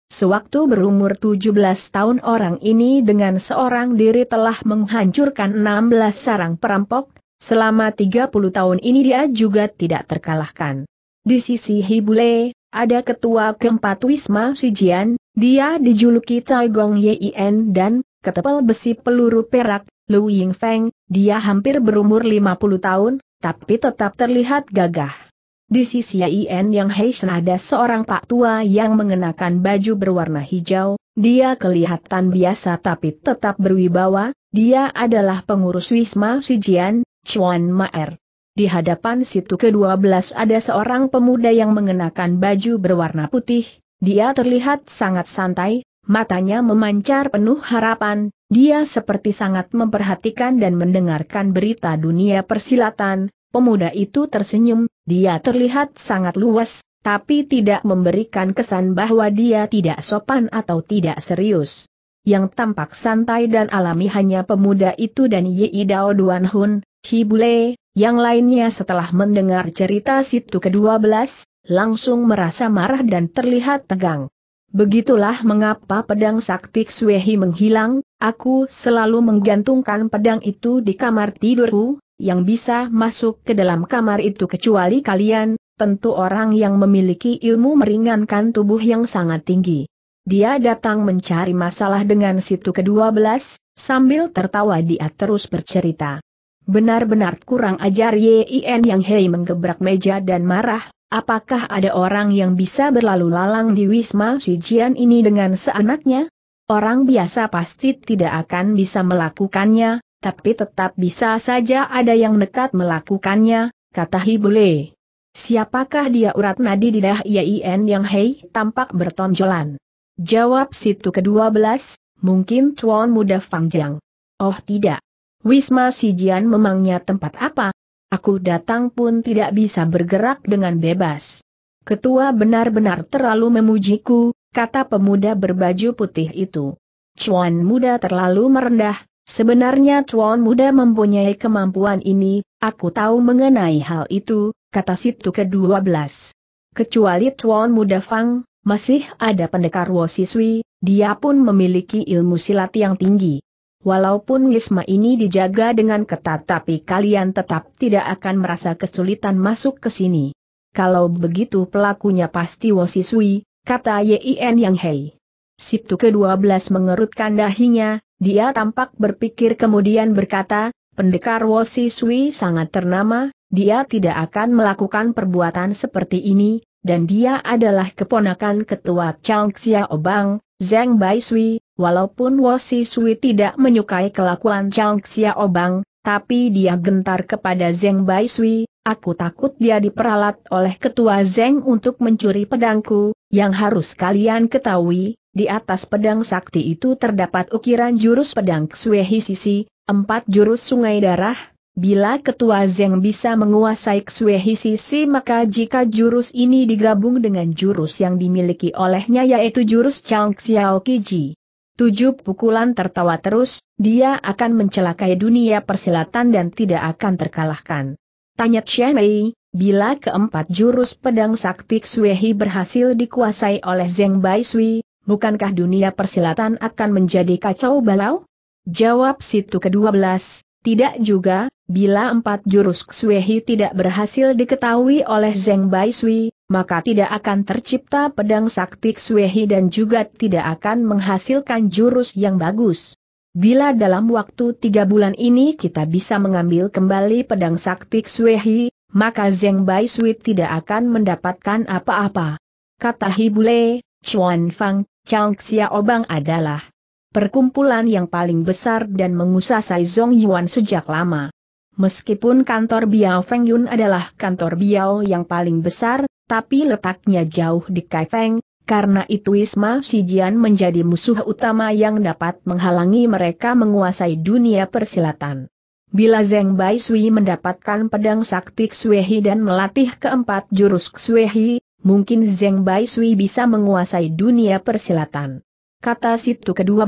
Sewaktu berumur 17 tahun orang ini dengan seorang diri telah menghancurkan 16 sarang perampok, Selama 30 tahun ini dia juga tidak terkalahkan. Di sisi Hibule, ada ketua keempat Wisma Sijian, dia dijuluki Chai Gong Yin dan, ketepel besi peluru perak, Lu Yingfeng, dia hampir berumur 50 tahun, tapi tetap terlihat gagah. Di sisi Yin yang Heisen ada seorang pak tua yang mengenakan baju berwarna hijau, dia kelihatan biasa tapi tetap berwibawa, dia adalah pengurus Wisma Sijian, Chuan Maer. Di hadapan situ ke-12 ada seorang pemuda yang mengenakan baju berwarna putih, dia terlihat sangat santai, matanya memancar penuh harapan, dia seperti sangat memperhatikan dan mendengarkan berita dunia persilatan, pemuda itu tersenyum, dia terlihat sangat luas, tapi tidak memberikan kesan bahwa dia tidak sopan atau tidak serius. Yang tampak santai dan alami hanya pemuda itu dan Yi Dao Duan Hun, Hibule, yang lainnya setelah mendengar cerita situ ke-12, langsung merasa marah dan terlihat tegang. Begitulah mengapa pedang sakti Suehi menghilang, aku selalu menggantungkan pedang itu di kamar tidurku, yang bisa masuk ke dalam kamar itu kecuali kalian, tentu orang yang memiliki ilmu meringankan tubuh yang sangat tinggi. Dia datang mencari masalah dengan situ ke-12, sambil tertawa dia terus bercerita. Benar-benar kurang ajar Yin yang Hei menggebrak meja dan marah, apakah ada orang yang bisa berlalu lalang di Wisma Sijian ini dengan seenaknya? Orang biasa pasti tidak akan bisa melakukannya, tapi tetap bisa saja ada yang nekat melakukannya, kata Hibule. Siapakah dia urat nadi di dah Yin yang Hei tampak bertonjolan. Jawab situ ke-12, mungkin Tuan Muda Fang Jiang. Oh tidak. Wisma Sijian memangnya tempat apa? Aku datang pun tidak bisa bergerak dengan bebas. Ketua benar-benar terlalu memujiku, kata pemuda berbaju putih itu. Cuan muda terlalu merendah, sebenarnya Cuan muda mempunyai kemampuan ini, aku tahu mengenai hal itu, kata situ ke-12. Kecuali Cuan muda Fang, masih ada pendekar Wo Siswi, dia pun memiliki ilmu silat yang tinggi. Walaupun wisma ini dijaga dengan ketat tapi kalian tetap tidak akan merasa kesulitan masuk ke sini. Kalau begitu pelakunya pasti Wosisui, kata Yin Yang Hei. Situ ke-12 mengerutkan dahinya, dia tampak berpikir kemudian berkata, pendekar Wosisui sangat ternama, dia tidak akan melakukan perbuatan seperti ini, dan dia adalah keponakan ketua Chang Xiaobang, Zhang Baisui, walaupun Wo Si Sui tidak menyukai kelakuan Chang Xiaobang, tapi dia gentar kepada Zhang Baisui, aku takut dia diperalat oleh ketua Zhang untuk mencuri pedangku, yang harus kalian ketahui, di atas pedang sakti itu terdapat ukiran jurus pedang Ksue Sisi, empat jurus sungai darah, Bila ketua Zeng bisa menguasai Ksue Hisisi maka jika jurus ini digabung dengan jurus yang dimiliki olehnya yaitu jurus Chang Xiao Kiji. Tujuh pukulan tertawa terus, dia akan mencelakai dunia persilatan dan tidak akan terkalahkan. Tanya Mei, bila keempat jurus pedang sakti Xuehi berhasil dikuasai oleh Zeng Baisui, bukankah dunia persilatan akan menjadi kacau balau? Jawab situ ke-12, tidak juga, bila empat jurus Xuehi tidak berhasil diketahui oleh Zheng Baisui, maka tidak akan tercipta pedang sakti Xuehi dan juga tidak akan menghasilkan jurus yang bagus. bila dalam waktu tiga bulan ini kita bisa mengambil kembali pedang sakti Suehi, maka Zeng Bai Sui tidak akan mendapatkan apa-apa. Kata Hibule, Chuan Fang, Chang Xia Obang adalah perkumpulan yang paling besar dan mengusasai Zong Yuan sejak lama. Meskipun kantor Biao Feng Yun adalah kantor Biao yang paling besar, tapi letaknya jauh di Kaifeng, karena itu Isma Sijian menjadi musuh utama yang dapat menghalangi mereka menguasai dunia persilatan. Bila Zeng Bai Sui mendapatkan pedang sakti Xuehi dan melatih keempat jurus Xuehi, mungkin Zeng Bai Sui bisa menguasai dunia persilatan. Kata situ ke-12,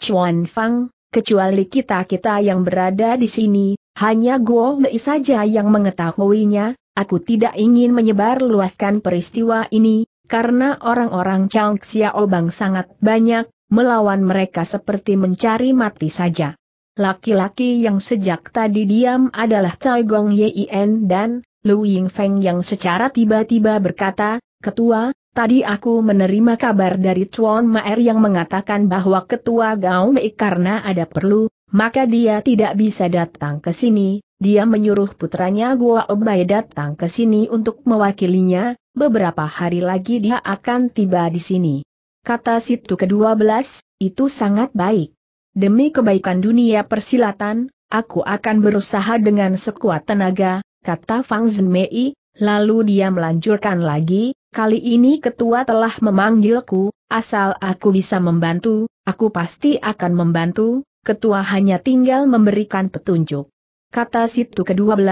Chuan Fang, kecuali kita-kita yang berada di sini, hanya Guo Mei saja yang mengetahuinya, aku tidak ingin menyebar luaskan peristiwa ini, karena orang-orang Chang Xiao Bang sangat banyak, melawan mereka seperti mencari mati saja. Laki-laki yang sejak tadi diam adalah Chai Gong Yen dan Lu Yingfeng yang secara tiba-tiba berkata, Ketua, tadi aku menerima kabar dari Chuan Maer yang mengatakan bahwa Ketua Gao Mei karena ada perlu, maka dia tidak bisa datang ke sini, dia menyuruh putranya Gua Obai datang ke sini untuk mewakilinya, beberapa hari lagi dia akan tiba di sini. Kata situ ke-12, itu sangat baik. Demi kebaikan dunia persilatan, aku akan berusaha dengan sekuat tenaga, kata Fang Zhenmei, lalu dia melanjutkan lagi, kali ini ketua telah memanggilku, asal aku bisa membantu, aku pasti akan membantu, ketua hanya tinggal memberikan petunjuk. Kata situ ke-12,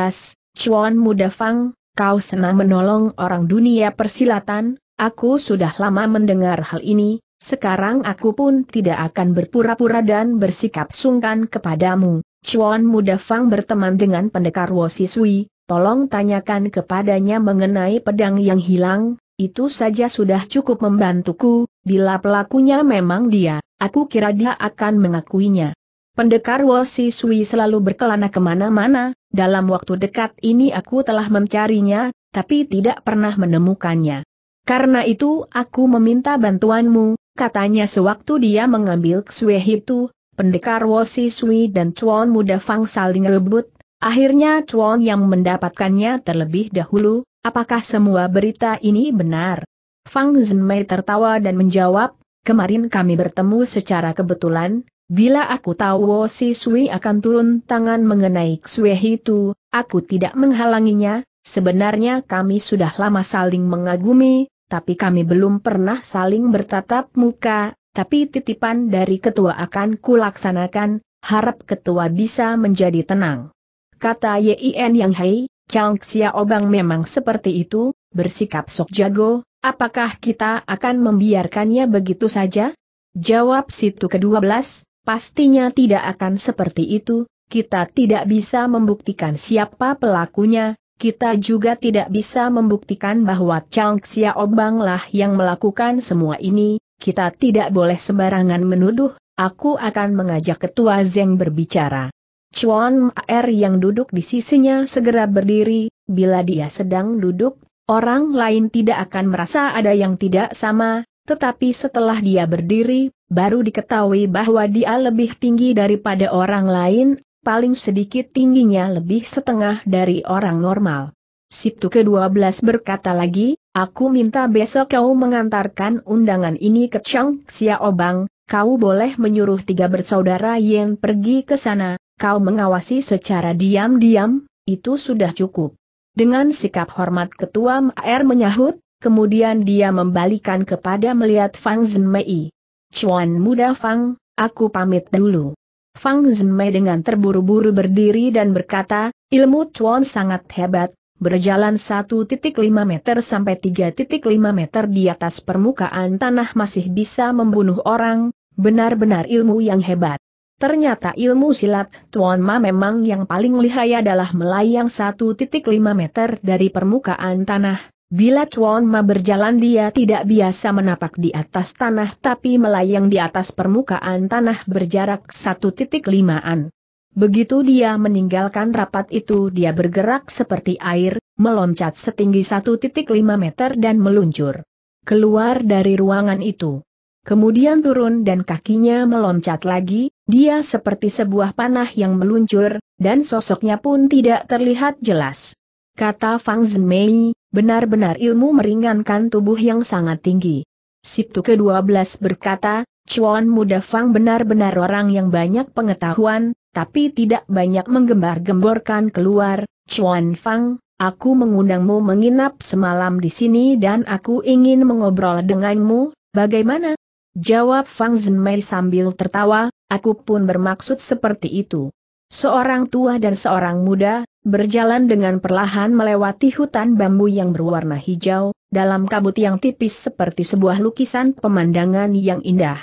Chuan Muda Fang, kau senang menolong orang dunia persilatan, aku sudah lama mendengar hal ini, sekarang aku pun tidak akan berpura-pura dan bersikap sungkan kepadamu. Chuan Muda Fang berteman dengan pendekar Wo Sisui, tolong tanyakan kepadanya mengenai pedang yang hilang, itu saja sudah cukup membantuku, bila pelakunya memang dia, aku kira dia akan mengakuinya. Pendekar Wo Sui selalu berkelana ke mana-mana, dalam waktu dekat ini aku telah mencarinya, tapi tidak pernah menemukannya. Karena itu aku meminta bantuanmu, katanya sewaktu dia mengambil ksue itu, pendekar Wo Sui dan Chuan Muda Fang saling rebut, akhirnya Chuan yang mendapatkannya terlebih dahulu, apakah semua berita ini benar? Fang Zhenmei tertawa dan menjawab, kemarin kami bertemu secara kebetulan, Bila aku tahu Wo Si Sui akan turun tangan mengenai Ksue itu, aku tidak menghalanginya, sebenarnya kami sudah lama saling mengagumi, tapi kami belum pernah saling bertatap muka, tapi titipan dari ketua akan kulaksanakan, harap ketua bisa menjadi tenang. Kata Yin Yang Hai, Chang Xia Obang memang seperti itu, bersikap sok jago, apakah kita akan membiarkannya begitu saja? Jawab situ ke-12, Pastinya tidak akan seperti itu, kita tidak bisa membuktikan siapa pelakunya, kita juga tidak bisa membuktikan bahwa Chang Xiaobang lah yang melakukan semua ini, kita tidak boleh sembarangan menuduh, aku akan mengajak ketua Zeng berbicara. Chuan Er yang duduk di sisinya segera berdiri, bila dia sedang duduk, orang lain tidak akan merasa ada yang tidak sama, tetapi setelah dia berdiri, baru diketahui bahwa dia lebih tinggi daripada orang lain, paling sedikit tingginya lebih setengah dari orang normal. Situ ke-12 berkata lagi, aku minta besok kau mengantarkan undangan ini ke Chang Xiaobang, kau boleh menyuruh tiga bersaudara yang pergi ke sana, kau mengawasi secara diam-diam, itu sudah cukup. Dengan sikap hormat ketua MR menyahut, kemudian dia membalikan kepada melihat Fang Zhenmei. Chuan muda Fang, aku pamit dulu. Fang Zhenmei dengan terburu-buru berdiri dan berkata, ilmu Chuan sangat hebat, berjalan 1.5 meter sampai 3.5 meter di atas permukaan tanah masih bisa membunuh orang, benar-benar ilmu yang hebat. Ternyata ilmu silat Tuan Ma memang yang paling lihai adalah melayang 1.5 meter dari permukaan tanah, Bila Chuan Ma berjalan dia tidak biasa menapak di atas tanah tapi melayang di atas permukaan tanah berjarak satu titik limaan. Begitu dia meninggalkan rapat itu dia bergerak seperti air, meloncat setinggi satu titik lima meter dan meluncur. Keluar dari ruangan itu. kemudian turun dan kakinya meloncat lagi, dia seperti sebuah panah yang meluncur, dan sosoknya pun tidak terlihat jelas. Kata Fang Zhenmei, benar-benar ilmu meringankan tubuh yang sangat tinggi. Situ ke-12 berkata, Chuan Muda Fang benar-benar orang yang banyak pengetahuan, tapi tidak banyak menggembar-gemborkan keluar. Chuan Fang, aku mengundangmu menginap semalam di sini dan aku ingin mengobrol denganmu, bagaimana? Jawab Fang Zhenmei sambil tertawa, aku pun bermaksud seperti itu. Seorang tua dan seorang muda, berjalan dengan perlahan melewati hutan bambu yang berwarna hijau, dalam kabut yang tipis seperti sebuah lukisan pemandangan yang indah.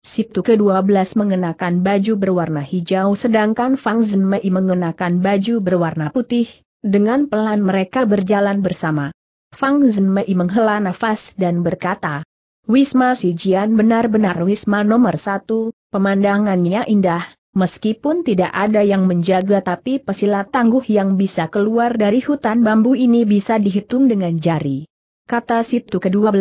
Situ ke-12 mengenakan baju berwarna hijau sedangkan Fang Zhenmei mengenakan baju berwarna putih, dengan pelan mereka berjalan bersama. Fang Zhenmei menghela nafas dan berkata, Wisma Sijian benar-benar wisma nomor satu, pemandangannya indah, Meskipun tidak ada yang menjaga tapi pesilat tangguh yang bisa keluar dari hutan bambu ini bisa dihitung dengan jari. Kata situ ke-12,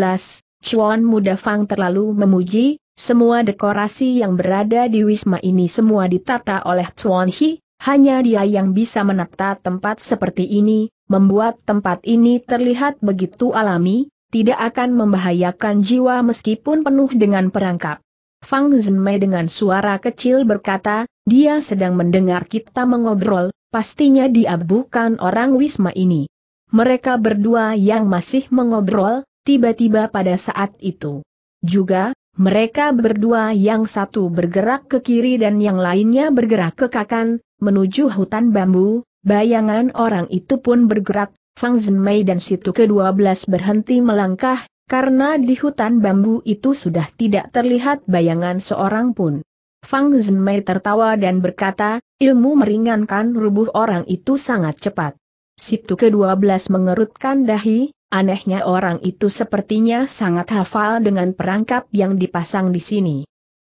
Chuan Muda Fang terlalu memuji, semua dekorasi yang berada di wisma ini semua ditata oleh Chuan Hi, hanya dia yang bisa menata tempat seperti ini, membuat tempat ini terlihat begitu alami, tidak akan membahayakan jiwa meskipun penuh dengan perangkap. Fang Zhenmei dengan suara kecil berkata, dia sedang mendengar kita mengobrol, pastinya dia bukan orang Wisma ini. Mereka berdua yang masih mengobrol, tiba-tiba pada saat itu. Juga, mereka berdua yang satu bergerak ke kiri dan yang lainnya bergerak ke kanan, menuju hutan bambu, bayangan orang itu pun bergerak, Fang Zhenmei dan situ ke-12 berhenti melangkah, karena di hutan bambu itu sudah tidak terlihat bayangan seorang pun. Fang Zhenmei tertawa dan berkata, ilmu meringankan rubuh orang itu sangat cepat. Situ ke-12 mengerutkan dahi, anehnya orang itu sepertinya sangat hafal dengan perangkap yang dipasang di sini.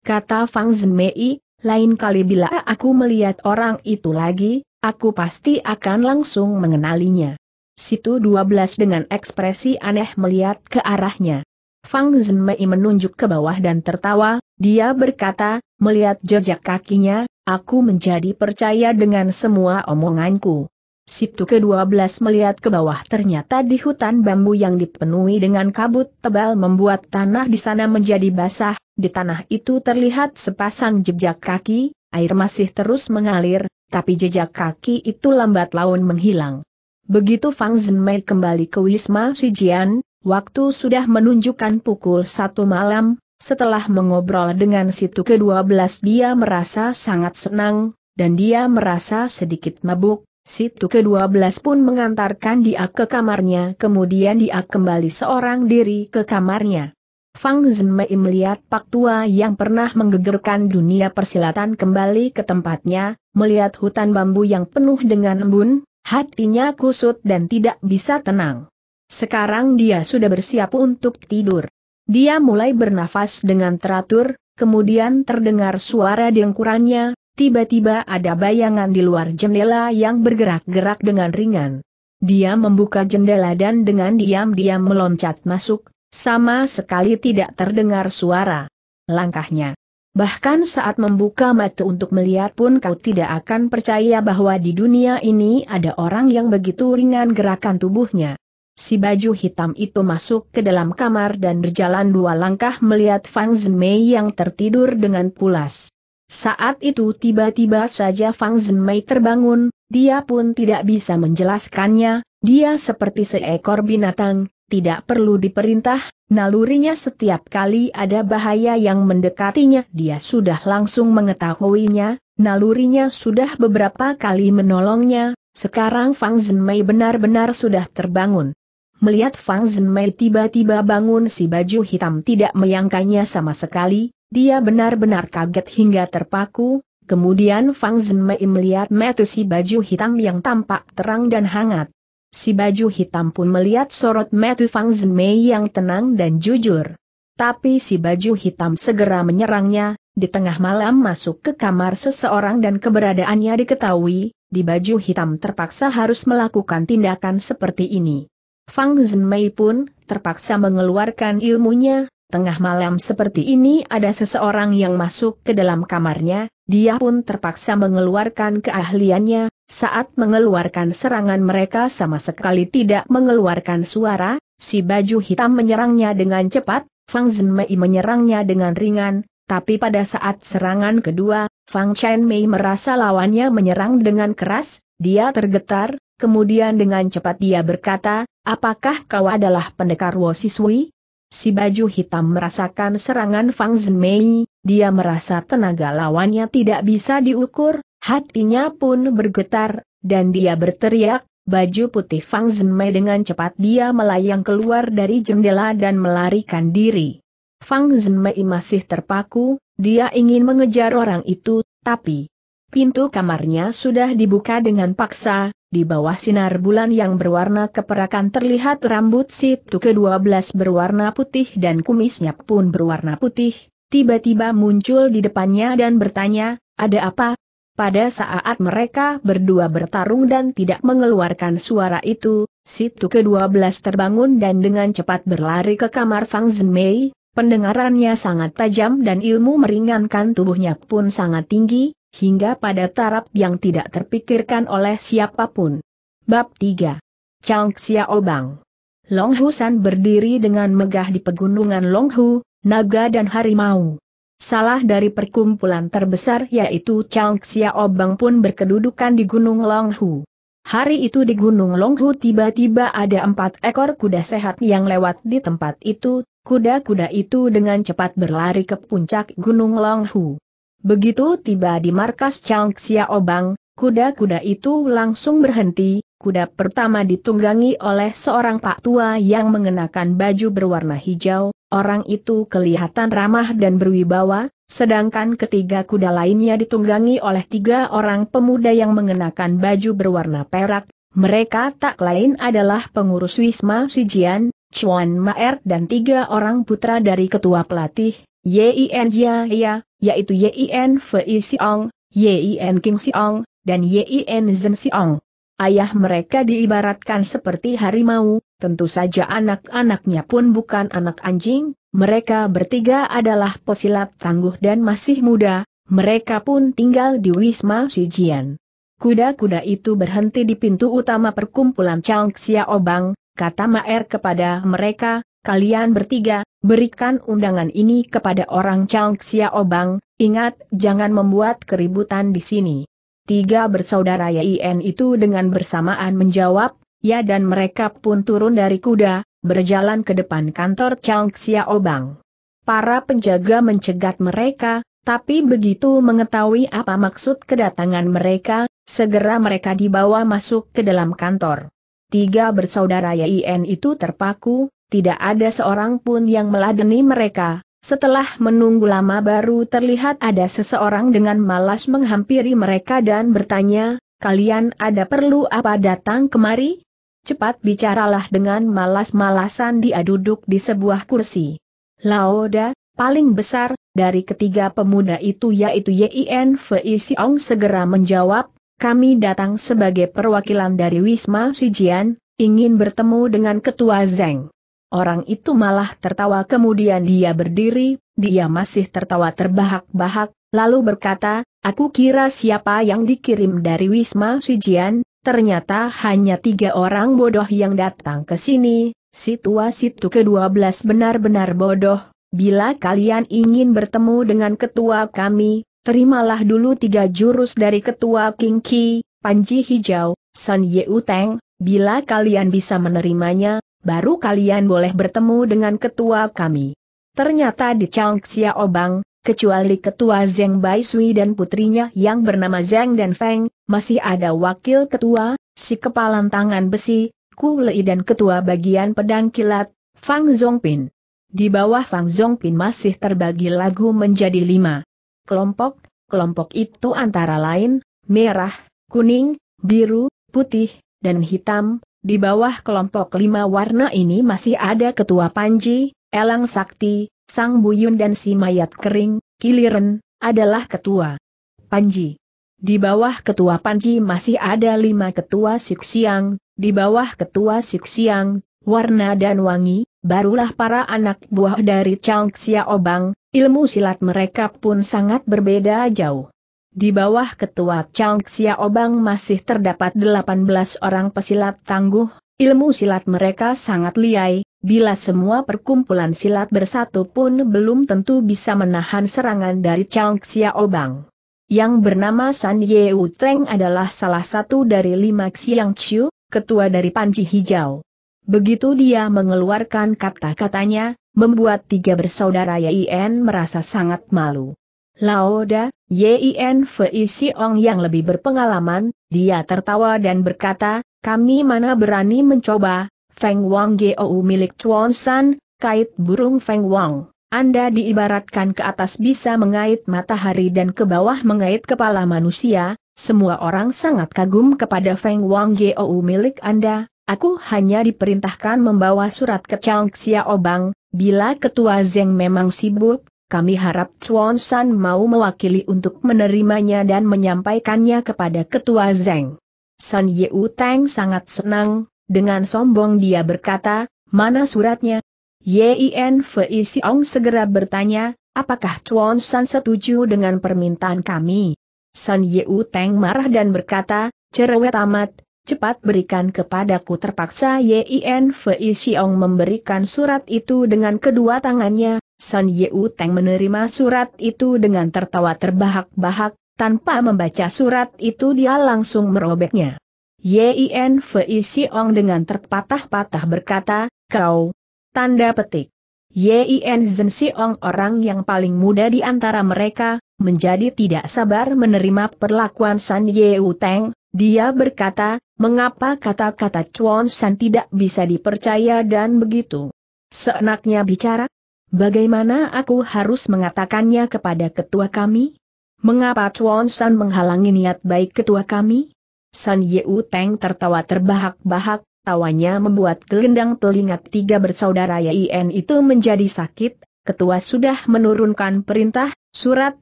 Kata Fang Zhenmei, lain kali bila aku melihat orang itu lagi, aku pasti akan langsung mengenalinya. Situ 12 dengan ekspresi aneh melihat ke arahnya. Fang Zhenmei menunjuk ke bawah dan tertawa, dia berkata, melihat jejak kakinya, aku menjadi percaya dengan semua omonganku. Situ ke-12 melihat ke bawah ternyata di hutan bambu yang dipenuhi dengan kabut tebal membuat tanah di sana menjadi basah, di tanah itu terlihat sepasang jejak kaki, air masih terus mengalir, tapi jejak kaki itu lambat laun menghilang. Begitu Fang Zhenmei kembali ke Wisma Sijian, waktu sudah menunjukkan pukul satu malam, setelah mengobrol dengan situ ke-12 dia merasa sangat senang, dan dia merasa sedikit mabuk, situ ke-12 pun mengantarkan dia ke kamarnya kemudian dia kembali seorang diri ke kamarnya. Fang Zhenmei melihat Pak Tua yang pernah menggegerkan dunia persilatan kembali ke tempatnya, melihat hutan bambu yang penuh dengan embun, Hatinya kusut dan tidak bisa tenang. Sekarang dia sudah bersiap untuk tidur. Dia mulai bernafas dengan teratur, kemudian terdengar suara dengkurannya, tiba-tiba ada bayangan di luar jendela yang bergerak-gerak dengan ringan. Dia membuka jendela dan dengan diam-diam meloncat masuk, sama sekali tidak terdengar suara. Langkahnya Bahkan saat membuka mata untuk melihat pun kau tidak akan percaya bahwa di dunia ini ada orang yang begitu ringan gerakan tubuhnya. Si baju hitam itu masuk ke dalam kamar dan berjalan dua langkah melihat Fang Zhenmei yang tertidur dengan pulas. Saat itu tiba-tiba saja Fang Zhenmei terbangun, dia pun tidak bisa menjelaskannya, dia seperti seekor binatang, tidak perlu diperintah, nalurinya setiap kali ada bahaya yang mendekatinya dia sudah langsung mengetahuinya, nalurinya sudah beberapa kali menolongnya, sekarang Fang Zhenmei benar-benar sudah terbangun. Melihat Fang Zhenmei tiba-tiba bangun si baju hitam tidak menyangkanya sama sekali, dia benar-benar kaget hingga terpaku, kemudian Fang Zhenmei melihat mata si baju hitam yang tampak terang dan hangat. Si baju hitam pun melihat sorot mata Fang Zhenmei yang tenang dan jujur. Tapi si baju hitam segera menyerangnya, di tengah malam masuk ke kamar seseorang dan keberadaannya diketahui, di baju hitam terpaksa harus melakukan tindakan seperti ini. Fang Zhenmei pun terpaksa mengeluarkan ilmunya, tengah malam seperti ini ada seseorang yang masuk ke dalam kamarnya, dia pun terpaksa mengeluarkan keahliannya, saat mengeluarkan serangan mereka sama sekali tidak mengeluarkan suara, si baju hitam menyerangnya dengan cepat, Fang Zhenmei menyerangnya dengan ringan, tapi pada saat serangan kedua, Fang Chen Mei merasa lawannya menyerang dengan keras, dia tergetar, kemudian dengan cepat dia berkata, apakah kau adalah pendekar Wo Sisui? Si baju hitam merasakan serangan Fang Zhenmei, dia merasa tenaga lawannya tidak bisa diukur, hatinya pun bergetar, dan dia berteriak, baju putih Fang Zhenmei dengan cepat dia melayang keluar dari jendela dan melarikan diri. Fang Zhenmei masih terpaku, dia ingin mengejar orang itu, tapi pintu kamarnya sudah dibuka dengan paksa, di bawah sinar bulan yang berwarna keperakan terlihat rambut si tu ke-12 berwarna putih dan kumisnya pun berwarna putih, tiba-tiba muncul di depannya dan bertanya, ada apa? Pada saat mereka berdua bertarung dan tidak mengeluarkan suara itu, si tu ke-12 terbangun dan dengan cepat berlari ke kamar Fang Zhenmei, Pendengarannya sangat tajam dan ilmu meringankan tubuhnya pun sangat tinggi, hingga pada taraf yang tidak terpikirkan oleh siapa pun. Bab 3. Chang Xiao Bang Long Husan berdiri dengan megah di pegunungan Long Hu, naga dan harimau. Salah dari perkumpulan terbesar yaitu Chang Xiao Bang pun berkedudukan di Gunung Long Hu. Hari itu di Gunung Long Hu tiba-tiba ada empat ekor kuda sehat yang lewat di tempat itu, Kuda-kuda itu dengan cepat berlari ke puncak Gunung Longhu. Begitu tiba di markas Chang Xiaobang, kuda-kuda itu langsung berhenti, kuda pertama ditunggangi oleh seorang pak tua yang mengenakan baju berwarna hijau, orang itu kelihatan ramah dan berwibawa, sedangkan ketiga kuda lainnya ditunggangi oleh tiga orang pemuda yang mengenakan baju berwarna perak, mereka tak lain adalah pengurus Wisma Sujian, Chuan Maer dan tiga orang putra dari ketua pelatih, Yin Jia, yaitu Yin Fei Siong, Yin King Siong, dan Yin Zhen Siong. Ayah mereka diibaratkan seperti harimau, tentu saja anak-anaknya pun bukan anak anjing, mereka bertiga adalah posilat tangguh dan masih muda, mereka pun tinggal di Wisma Sujian. Kuda-kuda itu berhenti di pintu utama perkumpulan Chang Xiaobang, kata Maer kepada mereka, kalian bertiga, berikan undangan ini kepada orang Chang Xiaobang, ingat jangan membuat keributan di sini. Tiga bersaudara Yin itu dengan bersamaan menjawab, ya dan mereka pun turun dari kuda, berjalan ke depan kantor Chang Xiaobang. Para penjaga mencegat mereka, tapi begitu mengetahui apa maksud kedatangan mereka, segera mereka dibawa masuk ke dalam kantor. Tiga bersaudara Yin itu terpaku, tidak ada seorang pun yang meladeni mereka. Setelah menunggu lama baru terlihat ada seseorang dengan malas menghampiri mereka dan bertanya, kalian ada perlu apa datang kemari? Cepat bicaralah dengan malas-malasan dia duduk di sebuah kursi. Laoda, paling besar, dari ketiga pemuda itu yaitu Yin Fei Siong segera menjawab, kami datang sebagai perwakilan dari Wisma Sujian, ingin bertemu dengan Ketua Zeng. Orang itu malah tertawa. Kemudian dia berdiri, dia masih tertawa terbahak-bahak, lalu berkata, aku kira siapa yang dikirim dari Wisma Sujian, ternyata hanya tiga orang bodoh yang datang ke sini, situasi itu ke-12 benar-benar bodoh, bila kalian ingin bertemu dengan ketua kami, Terimalah dulu tiga jurus dari ketua King Ki, Panji Hijau, San Yeu Teng, bila kalian bisa menerimanya, baru kalian boleh bertemu dengan ketua kami. Ternyata di Chang Xiaobang, kecuali ketua Zheng Bai Sui dan putrinya yang bernama Zheng dan Feng, masih ada wakil ketua, si kepalan tangan besi, Ku Lei dan ketua bagian pedang kilat, Fang Zongpin. Di bawah Fang Zongpin masih terbagi lagu menjadi lima kelompok, kelompok itu antara lain, merah, kuning, biru, putih, dan hitam, di bawah kelompok lima warna ini masih ada Ketua Panji, Elang Sakti, Sang Buyun dan si mayat kering, Kiliren, adalah Ketua Panji. Di bawah Ketua Panji masih ada lima Ketua Siksiang, di bawah Ketua Siksiang, warna dan wangi, barulah para anak buah dari Chang Xiaobang, ilmu silat mereka pun sangat berbeda jauh. Di bawah ketua Chang Xiaobang masih terdapat 18 orang pesilat tangguh, ilmu silat mereka sangat liai, bila semua perkumpulan silat bersatu pun belum tentu bisa menahan serangan dari Chang Xiaobang. Yang bernama San Yeu Teng adalah salah satu dari lima Xiang Chiu, ketua dari Panji Hijau. Begitu dia mengeluarkan kata-katanya, membuat tiga bersaudara Yen merasa sangat malu. Laoda, Yen Fei Siong yang lebih berpengalaman, dia tertawa dan berkata, kami mana berani mencoba, Feng Wang Gou milik Chuan San, kait burung Feng Wang. Anda diibaratkan ke atas bisa mengait matahari dan ke bawah mengait kepala manusia, semua orang sangat kagum kepada Feng Wang Gou milik Anda, Aku hanya diperintahkan membawa surat ke Chang Xiaobang, bila ketua Zeng memang sibuk, kami harap Chuan San mau mewakili untuk menerimanya dan menyampaikannya kepada ketua Zeng. San Yeu Tang sangat senang, dengan sombong dia berkata, mana suratnya? Yin Fei Siong segera bertanya, apakah Chuan San setuju dengan permintaan kami? San Yeu Tang marah dan berkata, cerewet amat, cepat berikan kepadaku terpaksa Yin Fei Xiong memberikan surat itu dengan kedua tangannya, San Yeu Teng menerima surat itu dengan tertawa terbahak-bahak, tanpa membaca surat itu dia langsung merobeknya. Yin Fei Xiong dengan terpatah-patah berkata, kau, tanda petik. Yin Zhen Xiong orang yang paling muda di antara mereka, menjadi tidak sabar menerima perlakuan San Yeu Teng, dia berkata, mengapa kata-kata Chuan San tidak bisa dipercaya dan begitu. Seenaknya bicara? Bagaimana aku harus mengatakannya kepada ketua kami? Mengapa Chuan San menghalangi niat baik ketua kami? San Yeu Teng tertawa terbahak-bahak, tawanya membuat gelendang telinga tiga bersaudara Yin itu menjadi sakit, ketua sudah menurunkan perintah, Surat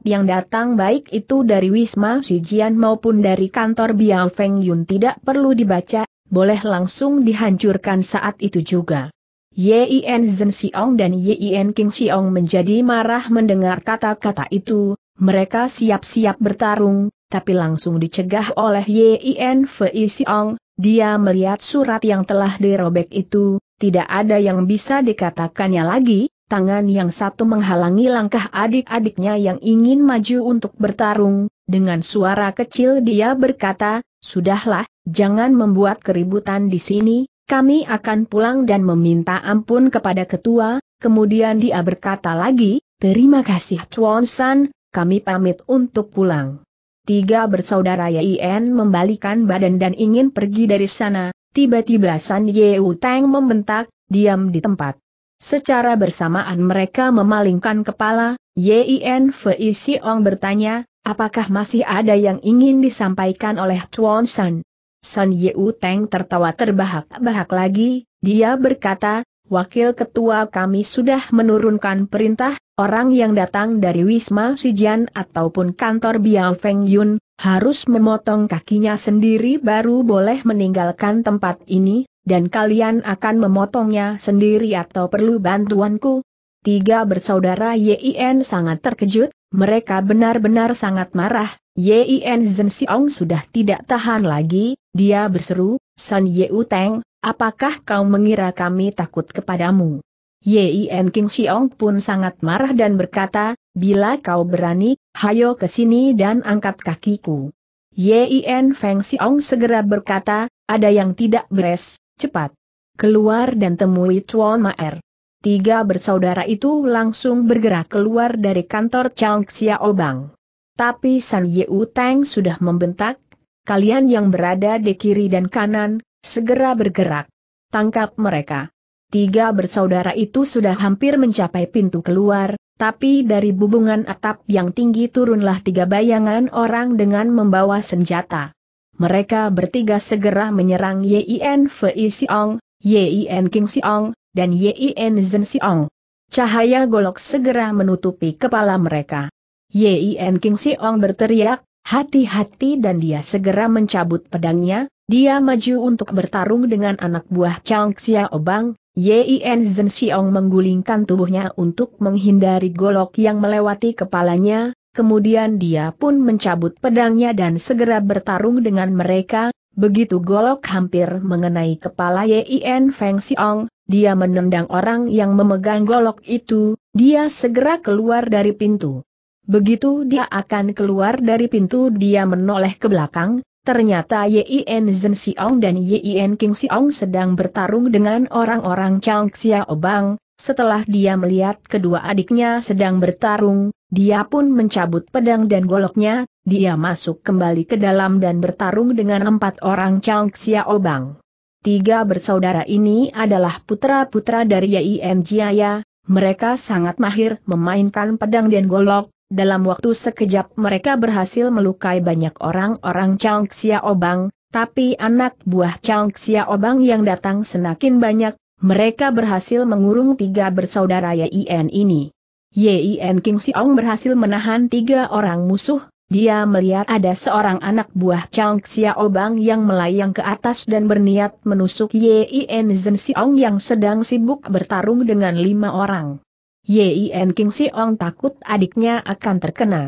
yang datang baik itu dari Wisma Sijian maupun dari kantor Biao Feng Yun tidak perlu dibaca, boleh langsung dihancurkan saat itu juga. Yin Zhen Xiong dan Yin King Xiong menjadi marah mendengar kata-kata itu, mereka siap-siap bertarung, tapi langsung dicegah oleh Yin Fei Xiong, dia melihat surat yang telah dirobek itu, tidak ada yang bisa dikatakannya lagi, tangan yang satu menghalangi langkah adik-adiknya yang ingin maju untuk bertarung, dengan suara kecil dia berkata, Sudahlah, jangan membuat keributan di sini, kami akan pulang dan meminta ampun kepada ketua, kemudian dia berkata lagi, Terima kasih Chuan San, kami pamit untuk pulang. Tiga bersaudara Yen membalikan badan dan ingin pergi dari sana, tiba-tiba San Yeu Tang membentak, diam di tempat. Secara bersamaan mereka memalingkan kepala, Yin Fei Siong bertanya, apakah masih ada yang ingin disampaikan oleh Chuan San? San Yu Teng tertawa terbahak-bahak lagi, dia berkata, Wakil ketua kami sudah menurunkan perintah, orang yang datang dari Wisma Sijian ataupun kantor Biao Feng Yun, harus memotong kakinya sendiri baru boleh meninggalkan tempat ini, dan kalian akan memotongnya sendiri atau perlu bantuanku? Tiga bersaudara Yin sangat terkejut, mereka benar-benar sangat marah, Yin Zhen Xiong sudah tidak tahan lagi, dia berseru, San Yu Teng, apakah kau mengira kami takut kepadamu? Yin King Xiong pun sangat marah dan berkata, bila kau berani, hayo ke sini dan angkat kakiku. Yin Feng Xiong segera berkata, ada yang tidak beres, cepat. Keluar dan temui Chuan Maer. Tiga bersaudara itu langsung bergerak keluar dari kantor Chang Xiaobang. Tapi San Yu Tang sudah membentak, kalian yang berada di kiri dan kanan, segera bergerak. Tangkap mereka. Tiga bersaudara itu sudah hampir mencapai pintu keluar, tapi dari bubungan atap yang tinggi turunlah tiga bayangan orang dengan membawa senjata mereka bertiga segera menyerang Yin Fei Siong, Yin King Siong, dan Yin Zhen Siong. Cahaya golok segera menutupi kepala mereka. Yin King Siong berteriak, hati-hati dan dia segera mencabut pedangnya, Dia maju untuk bertarung dengan anak buah Chang Xiaobang, Yin Zhen Xiong menggulingkan tubuhnya untuk menghindari golok yang melewati kepalanya, kemudian dia pun mencabut pedangnya dan segera bertarung dengan mereka, begitu golok hampir mengenai kepala Yin Feng Xiong, dia menendang orang yang memegang golok itu, dia segera keluar dari pintu. Begitu dia akan keluar dari pintu dia menoleh ke belakang, Ternyata Yin Zhen Xiong dan Yin King Xiong sedang bertarung dengan orang-orang Chang Xiaobang. Setelah dia melihat kedua adiknya sedang bertarung, dia pun mencabut pedang dan goloknya, dia masuk kembali ke dalam dan bertarung dengan empat orang Chang Xiaobang. Tiga bersaudara ini adalah putra-putra dari Yin Jia, mereka sangat mahir memainkan pedang dan golok, dalam waktu sekejap mereka berhasil melukai banyak orang-orang Chang Xiaobang, tapi anak buah Chang Xiaobang yang datang semakin banyak, mereka berhasil mengurung tiga bersaudara Yin ini. Yin King Xiong berhasil menahan tiga orang musuh, dia melihat ada seorang anak buah Chang Xiaobang yang melayang ke atas dan berniat menusuk Yin Zhen Xiong yang sedang sibuk bertarung dengan lima orang. Yin King Siong takut adiknya akan terkena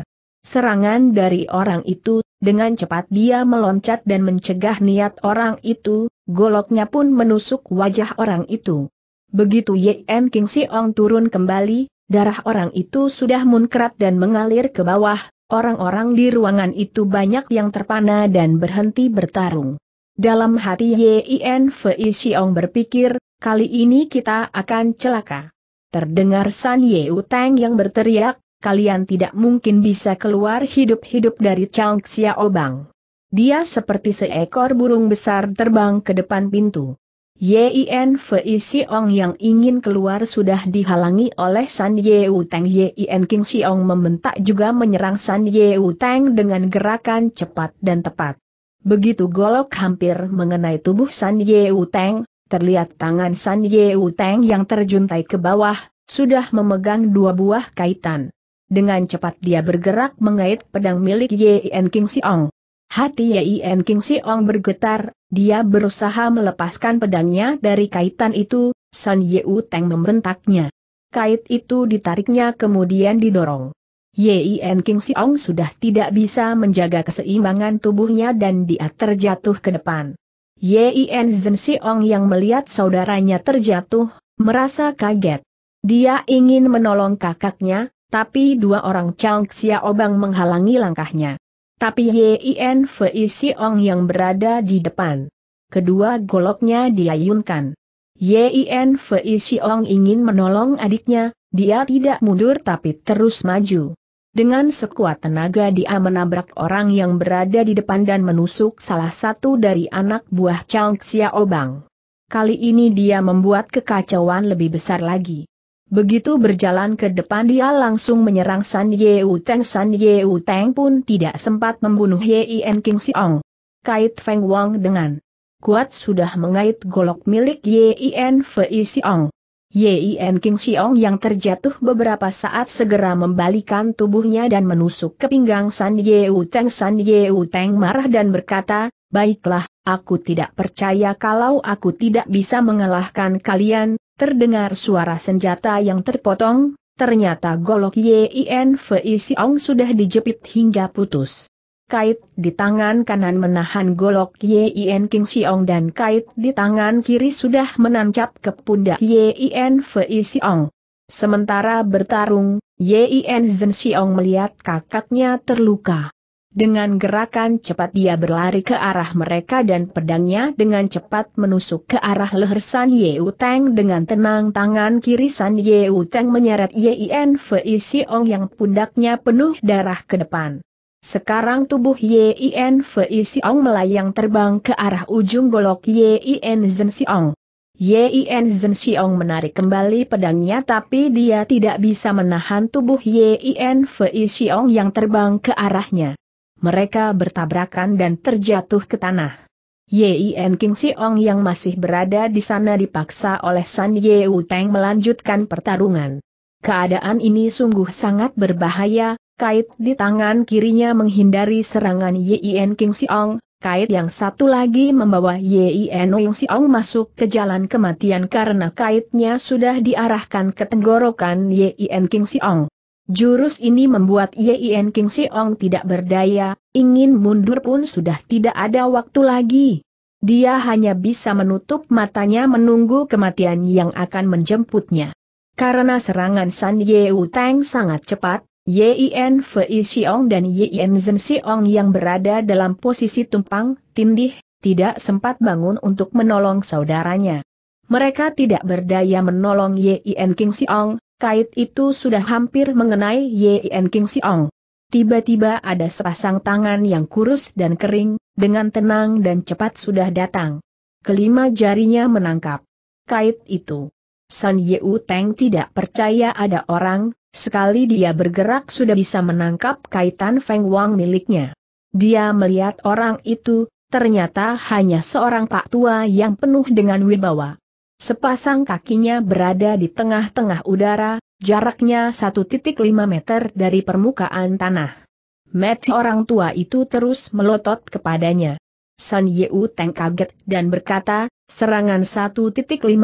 serangan dari orang itu, dengan cepat dia meloncat dan mencegah niat orang itu, goloknya pun menusuk wajah orang itu. Begitu Yin King Siong turun kembali, darah orang itu sudah munkrat dan mengalir ke bawah, orang-orang di ruangan itu banyak yang terpana dan berhenti bertarung. Dalam hati Yin Fei Xiong berpikir, kali ini kita akan celaka. Terdengar San Yeu Tang yang berteriak, kalian tidak mungkin bisa keluar hidup-hidup dari Chang Xiaobang. Dia seperti seekor burung besar terbang ke depan pintu. Yin Fei Xiong yang ingin keluar sudah dihalangi oleh San Yeu Tang Yin King Xiong membentak juga menyerang San Yeu Tang dengan gerakan cepat dan tepat. Begitu golok hampir mengenai tubuh San Yeu Tang, terlihat tangan San Yeu Teng yang terjuntai ke bawah, sudah memegang dua buah kaitan. Dengan cepat dia bergerak mengait pedang milik Yen King Siong. Hati Yen King Siong bergetar, dia berusaha melepaskan pedangnya dari kaitan itu, San Yeu Teng membentaknya. Kait itu ditariknya kemudian didorong. Yen King Siong sudah tidak bisa menjaga keseimbangan tubuhnya dan dia terjatuh ke depan. Yin Zhen Xiong yang melihat saudaranya terjatuh, merasa kaget. Dia ingin menolong kakaknya, tapi dua orang Chang Xiaobang menghalangi langkahnya. Tapi Yin Fei Xiong yang berada di depan. Kedua goloknya diayunkan. Yin Fei Xiong ingin menolong adiknya, dia tidak mundur tapi terus maju. Dengan sekuat tenaga dia menabrak orang yang berada di depan dan menusuk salah satu dari anak buah Chang Xiaobang. Kali ini dia membuat kekacauan lebih besar lagi. Begitu berjalan ke depan dia langsung menyerang San Yeu Teng. San Yeu Teng pun tidak sempat membunuh Yin King Siong. Kait Feng Wang dengan kuat sudah mengait golok milik Yin Fei Siong. Yin King Xiong yang terjatuh beberapa saat segera membalikan tubuhnya dan menusuk ke pinggang San Yeu Teng. San Yeu Teng marah dan berkata, Baiklah, aku tidak percaya kalau aku tidak bisa mengalahkan kalian, terdengar suara senjata yang terpotong, ternyata golok Yin Fei Xiong sudah dijepit hingga putus kait di tangan kanan menahan golok Yin King Xiong dan kait di tangan kiri sudah menancap ke pundak Yin Fei Xiong. Sementara bertarung, Yin Zhen Xiong melihat kakaknya terluka. Dengan gerakan cepat dia berlari ke arah mereka dan pedangnya dengan cepat menusuk ke arah leher San Yeu Teng dengan tenang tangan kiri San Yeu Teng menyeret Yin Fei Xiong yang pundaknya penuh darah ke depan. Sekarang tubuh Yin Fei Siong melayang terbang ke arah ujung golok Yin Zhen Siong. Yin Zhen Siong menarik kembali pedangnya tapi dia tidak bisa menahan tubuh Yin Fei Siong yang terbang ke arahnya. Mereka bertabrakan dan terjatuh ke tanah. Yin King Siong yang masih berada di sana dipaksa oleh San Wu Teng melanjutkan pertarungan. Keadaan ini sungguh sangat berbahaya, kait di tangan kirinya menghindari serangan Yin King Siong, kait yang satu lagi membawa Yi Enoyong Siong masuk ke jalan kematian karena kaitnya sudah diarahkan ke tenggorokan Yi En King Siong. Jurus ini membuat Yi En King Siong tidak berdaya, ingin mundur pun sudah tidak ada waktu lagi. Dia hanya bisa menutup matanya menunggu kematian yang akan menjemputnya. Karena serangan San Yeu Tang sangat cepat, Yen Fei Xiong dan Yen Zhen Xiong yang berada dalam posisi tumpang, tindih, tidak sempat bangun untuk menolong saudaranya. Mereka tidak berdaya menolong Yen King Xiong, kait itu sudah hampir mengenai Yen King Xiong. Tiba-tiba ada sepasang tangan yang kurus dan kering, dengan tenang dan cepat sudah datang. Kelima jarinya menangkap kait itu. San Yeu Teng tidak percaya ada orang, Sekali dia bergerak sudah bisa menangkap kaitan Feng Wang miliknya. Dia melihat orang itu, ternyata hanya seorang pak tua yang penuh dengan wibawa. Sepasang kakinya berada di tengah-tengah udara, jaraknya 1.5 meter dari permukaan tanah. Mati orang tua itu terus melotot kepadanya. San Yeu Teng kaget dan berkata, serangan 1.5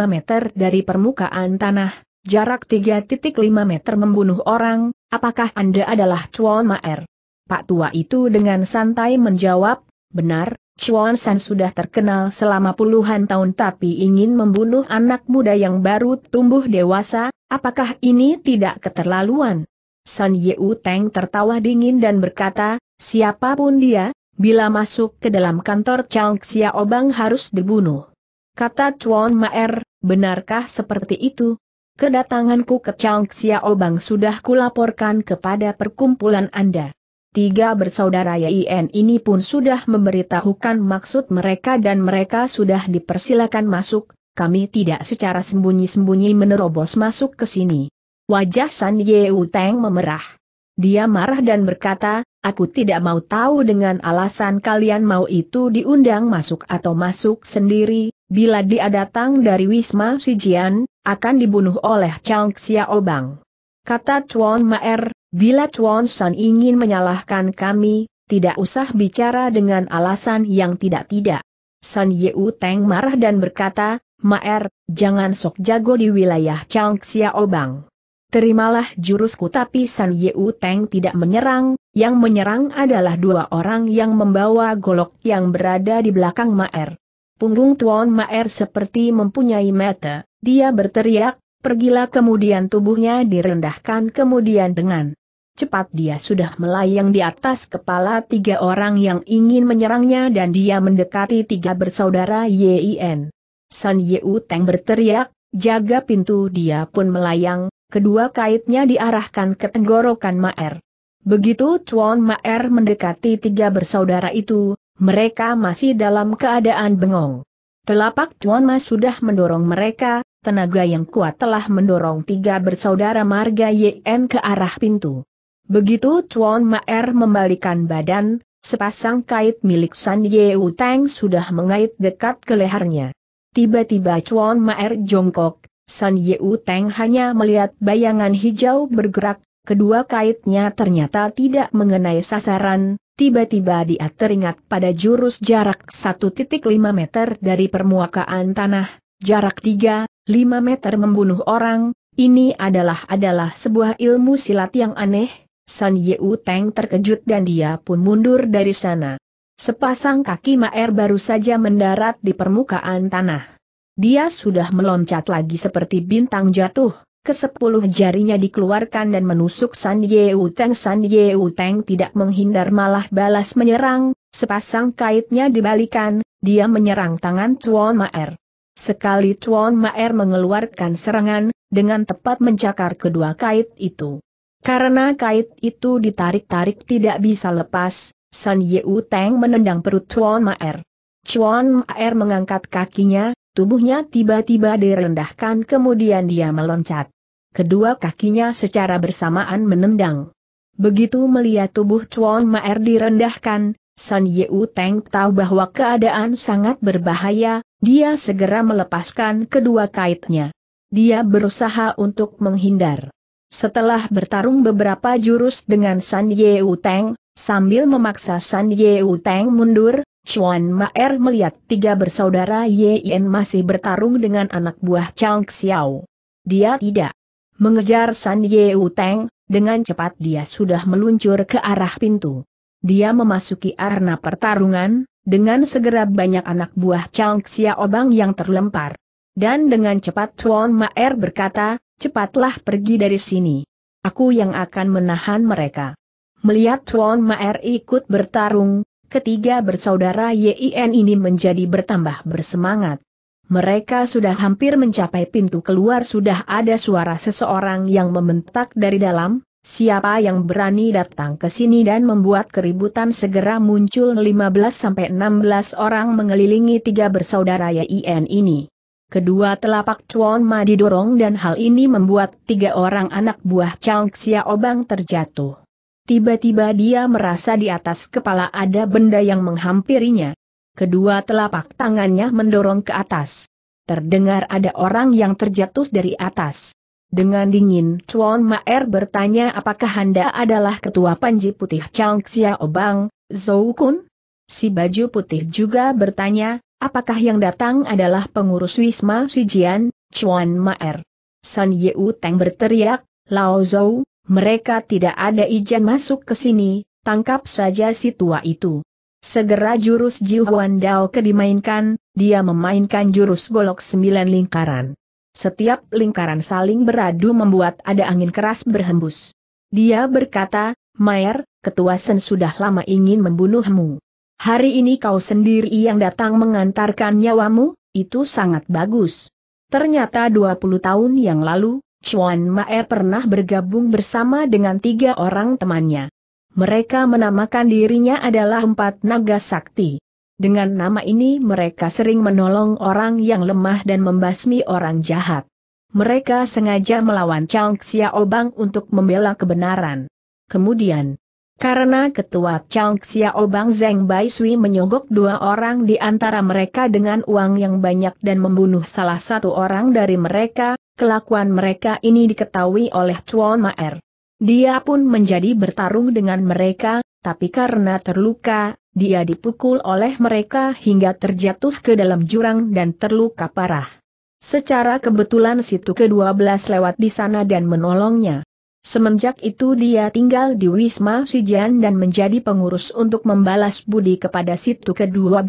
meter dari permukaan tanah, jarak 3.5 meter membunuh orang, apakah Anda adalah Chuan Maer? Pak tua itu dengan santai menjawab, benar, Chuan San sudah terkenal selama puluhan tahun tapi ingin membunuh anak muda yang baru tumbuh dewasa, apakah ini tidak keterlaluan? San Yeu Teng tertawa dingin dan berkata, siapa pun dia, bila masuk ke dalam kantor Chang Xia Obang harus dibunuh. Kata Chuan Maer, benarkah seperti itu? Kedatanganku ke Chang Xiaobang sudah kulaporkan kepada perkumpulan Anda. Tiga bersaudara Yen ini pun sudah memberitahukan maksud mereka dan mereka sudah dipersilakan masuk, kami tidak secara sembunyi-sembunyi menerobos masuk ke sini. Wajah San Yeu Teng memerah. Dia marah dan berkata, aku tidak mau tahu dengan alasan kalian mau itu diundang masuk atau masuk sendiri, bila dia datang dari Wisma Sijian, akan dibunuh oleh Chang Xiaobang. Kata Chuan Maer, bila Chuan San ingin menyalahkan kami, tidak usah bicara dengan alasan yang tidak-tidak. San Yeu Teng marah dan berkata, Maer, jangan sok jago di wilayah Chang Xiaobang. Terimalah jurusku tapi San Yeu Teng tidak menyerang, yang menyerang adalah dua orang yang membawa golok yang berada di belakang Maer. Punggung Tuan Maer seperti mempunyai mata, dia berteriak, pergilah kemudian tubuhnya direndahkan kemudian dengan cepat. Dia sudah melayang di atas kepala tiga orang yang ingin menyerangnya dan dia mendekati tiga bersaudara Yin. San Yeu Teng berteriak, jaga pintu. Dia pun melayang, kedua kaitnya diarahkan ke tenggorokan Maer. Begitu Chuan Maer mendekati tiga bersaudara itu, mereka masih dalam keadaan bengong. Telapak Chuan Ma sudah mendorong mereka, tenaga yang kuat telah mendorong tiga bersaudara marga YN ke arah pintu. Begitu Chuan Maer membalikan badan, sepasang kait milik San Yeu Tang sudah mengait dekat ke lehernya. Tiba-tiba Chuan Maer jongkok, San Yeu Tang hanya melihat bayangan hijau bergerak, kedua kaitnya ternyata tidak mengenai sasaran, tiba-tiba dia teringat pada jurus jarak 1.5 meter dari permukaan tanah, jarak 3, 5 meter membunuh orang, ini adalah adalah sebuah ilmu silat yang aneh, San Yeu Teng terkejut dan dia pun mundur dari sana. Sepasang kaki Maer baru saja mendarat di permukaan tanah. Dia sudah meloncat lagi seperti bintang jatuh, kesepuluh jarinya dikeluarkan dan menusuk San Yeu Teng. San Yeu Teng tidak menghindar malah balas menyerang, sepasang kaitnya dibalikan, dia menyerang tangan Tuan Maer. Sekali Tuan Maer mengeluarkan serangan, dengan tepat mencakar kedua kait itu. Karena kait itu ditarik-tarik tidak bisa lepas, San Yeu Teng menendang perut Tuan Maer. Chuan Maer mengangkat kakinya, tubuhnya tiba-tiba direndahkan kemudian dia meloncat. Kedua kakinya secara bersamaan menendang. Begitu melihat tubuh Chuan Maer direndahkan, San Yeu Teng tahu bahwa keadaan sangat berbahaya, dia segera melepaskan kedua kaitnya. Dia berusaha untuk menghindar. Setelah bertarung beberapa jurus dengan San Yeu Teng, sambil memaksa San Yeu Teng mundur, Chuan Maer melihat tiga bersaudara Yen masih bertarung dengan anak buah Chang Xiao. Dia tidak mengejar San Ye Teng, dengan cepat dia sudah meluncur ke arah pintu. Dia memasuki arena pertarungan, dengan segera banyak anak buah Chang Xiaobang yang terlempar. Dan dengan cepat Chuan Maer berkata, cepatlah pergi dari sini. Aku yang akan menahan mereka. Melihat Chuan Maer ikut bertarung, ketiga bersaudara Yin ini menjadi bertambah bersemangat. Mereka sudah hampir mencapai pintu keluar sudah ada suara seseorang yang membentak dari dalam, siapa yang berani datang ke sini dan membuat keributan segera muncul 15-16 orang mengelilingi tiga bersaudara Yin ini. Kedua telapak Chuan Ma didorong dan hal ini membuat tiga orang anak buah Chang Xiaobang terjatuh. Tiba-tiba dia merasa di atas kepala ada benda yang menghampirinya. Kedua telapak tangannya mendorong ke atas. Terdengar ada orang yang terjatuh dari atas. Dengan dingin Chuan Maer bertanya apakah Anda adalah ketua Panji Putih Chang Xiaobang, Zhou Kun? Si baju putih juga bertanya, apakah yang datang adalah pengurus Wisma Sujian, Chuan Maer. San Yeu Teng berteriak, Lao Zhou, mereka tidak ada izin masuk ke sini, tangkap saja si tua itu. Segera jurus Jiu Huan Dao ke dimainkan, dia memainkan jurus golok sembilan lingkaran. Setiap lingkaran saling beradu membuat ada angin keras berhembus. Dia berkata, Mayer, ketua Sen sudah lama ingin membunuhmu. Hari ini kau sendiri yang datang mengantarkan nyawamu, itu sangat bagus. Ternyata 20 tahun yang lalu, Chuan Maer pernah bergabung bersama dengan tiga orang temannya. Mereka menamakan dirinya adalah Empat Naga Sakti. Dengan nama ini mereka sering menolong orang yang lemah dan membasmi orang jahat. Mereka sengaja melawan Chang Xiaobang untuk membela kebenaran. Kemudian, karena ketua Chang Xiaobang Zheng Bai Sui menyogok dua orang di antara mereka dengan uang yang banyak dan membunuh salah satu orang dari mereka, Kelakuan mereka ini diketahui oleh Chuan Maer. Dia pun menjadi bertarung dengan mereka, tapi karena terluka, dia dipukul oleh mereka hingga terjatuh ke dalam jurang dan terluka parah. Secara kebetulan situ ke-12 lewat di sana dan menolongnya. Semenjak itu dia tinggal di Wisma Sijan dan menjadi pengurus untuk membalas budi kepada situ ke-12.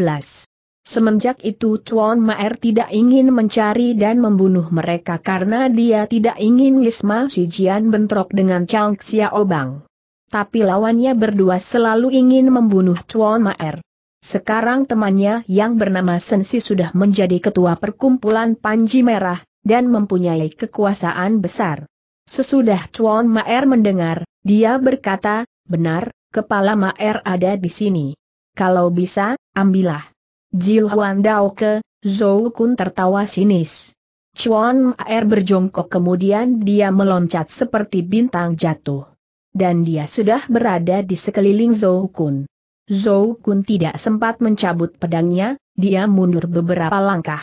Semenjak itu Chuan Maer tidak ingin mencari dan membunuh mereka karena dia tidak ingin Wisma Shijian bentrok dengan Chang Xiaobang. Tapi lawannya berdua selalu ingin membunuh Chuan Maer. Sekarang temannya yang bernama Sensi sudah menjadi ketua perkumpulan Panji Merah, dan mempunyai kekuasaan besar. Sesudah Chuan Maer mendengar, dia berkata, benar, kepala Maer ada di sini. Kalau bisa, ambillah. Jiu Huan Dao ke, Zhou Kun tertawa sinis. Chuan Air berjongkok kemudian dia meloncat seperti bintang jatuh. Dan dia sudah berada di sekeliling Zhou Kun. Zhou Kun tidak sempat mencabut pedangnya, dia mundur beberapa langkah.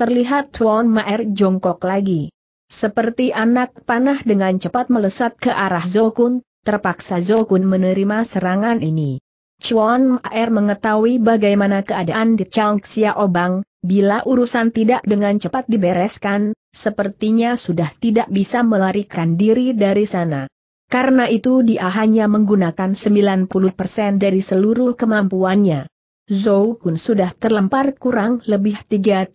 Terlihat Chuan Maer jongkok lagi. Seperti anak panah dengan cepat melesat ke arah Zhou Kun, terpaksa Zhou Kun menerima serangan ini. Chuan Air mengetahui bagaimana keadaan di Chang Xiaobang, bila urusan tidak dengan cepat dibereskan, sepertinya sudah tidak bisa melarikan diri dari sana. Karena itu dia hanya menggunakan 90% dari seluruh kemampuannya. Zhou Kun sudah terlempar kurang lebih 3.5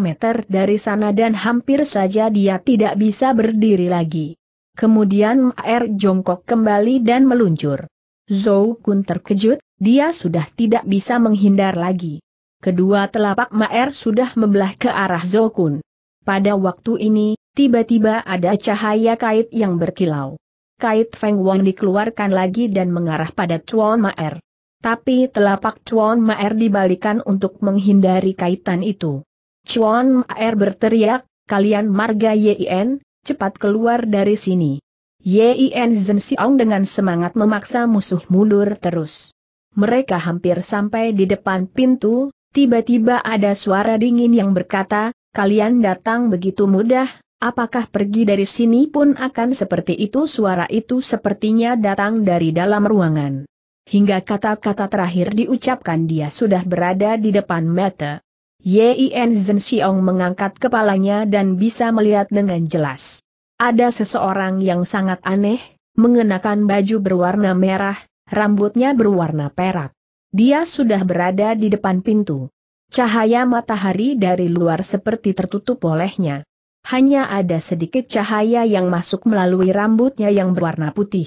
meter dari sana dan hampir saja dia tidak bisa berdiri lagi. Kemudian Air jongkok kembali dan meluncur. Zhou Kun terkejut, dia sudah tidak bisa menghindar lagi. Kedua telapak Maer sudah membelah ke arah Zhou Kun. Pada waktu ini, tiba-tiba ada cahaya kait yang berkilau. Kait Feng Wang dikeluarkan lagi dan mengarah pada Chuan Maer. Tapi telapak Chuan Maer dibalikan untuk menghindari kaitan itu. Chuan Maer berteriak, kalian marga Yin, cepat keluar dari sini. Yin Zhen Xiong dengan semangat memaksa musuh mundur terus. Mereka hampir sampai di depan pintu, tiba-tiba ada suara dingin yang berkata, kalian datang begitu mudah, apakah pergi dari sini pun akan seperti itu suara itu sepertinya datang dari dalam ruangan. hingga kata-kata terakhir diucapkan dia sudah berada di depan mata. Yin Zhen Xiong mengangkat kepalanya dan bisa melihat dengan jelas. Ada seseorang yang sangat aneh, mengenakan baju berwarna merah, rambutnya berwarna perak. Dia sudah berada di depan pintu. Cahaya matahari dari luar seperti tertutup olehnya. Hanya ada sedikit cahaya yang masuk melalui rambutnya yang berwarna putih.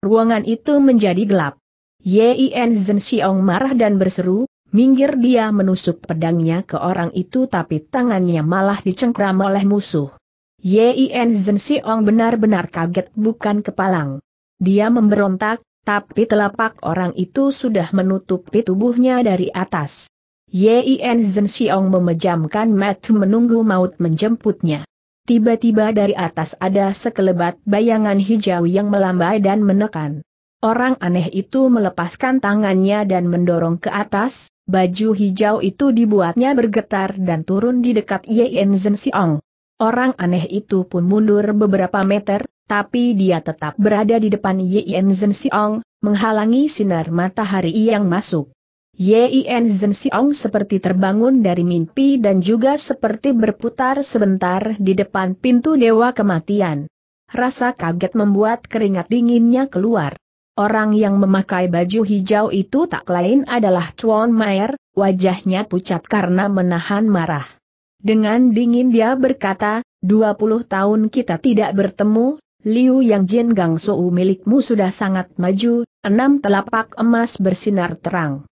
Ruangan itu menjadi gelap. Yin Zhen Xiong marah dan berseru, minggir dia menusuk pedangnya ke orang itu tapi tangannya malah dicengkram oleh musuh. Yin Zhen Xiong benar-benar kaget bukan kepalang. Dia memberontak, tapi telapak orang itu sudah menutupi tubuhnya dari atas. Yin Zhen Xiong memejamkan mata menunggu maut menjemputnya. Tiba-tiba dari atas ada sekelebat bayangan hijau yang melambai dan menekan. Orang aneh itu melepaskan tangannya dan mendorong ke atas, baju hijau itu dibuatnya bergetar dan turun di dekat Yen Zhen Xiong. Orang aneh itu pun mundur beberapa meter, tapi dia tetap berada di depan Yen Zhen Xiong, menghalangi sinar matahari yang masuk. Yin Zhen Xiong seperti terbangun dari mimpi dan juga seperti berputar sebentar di depan pintu Dewa Kematian. Rasa kaget membuat keringat dinginnya keluar. Orang yang memakai baju hijau itu tak lain adalah Chuan Mayer, wajahnya pucat karena menahan marah. Dengan dingin dia berkata, 20 tahun kita tidak bertemu, Liu Yang Jin Gang Sou milikmu sudah sangat maju, enam telapak emas bersinar terang.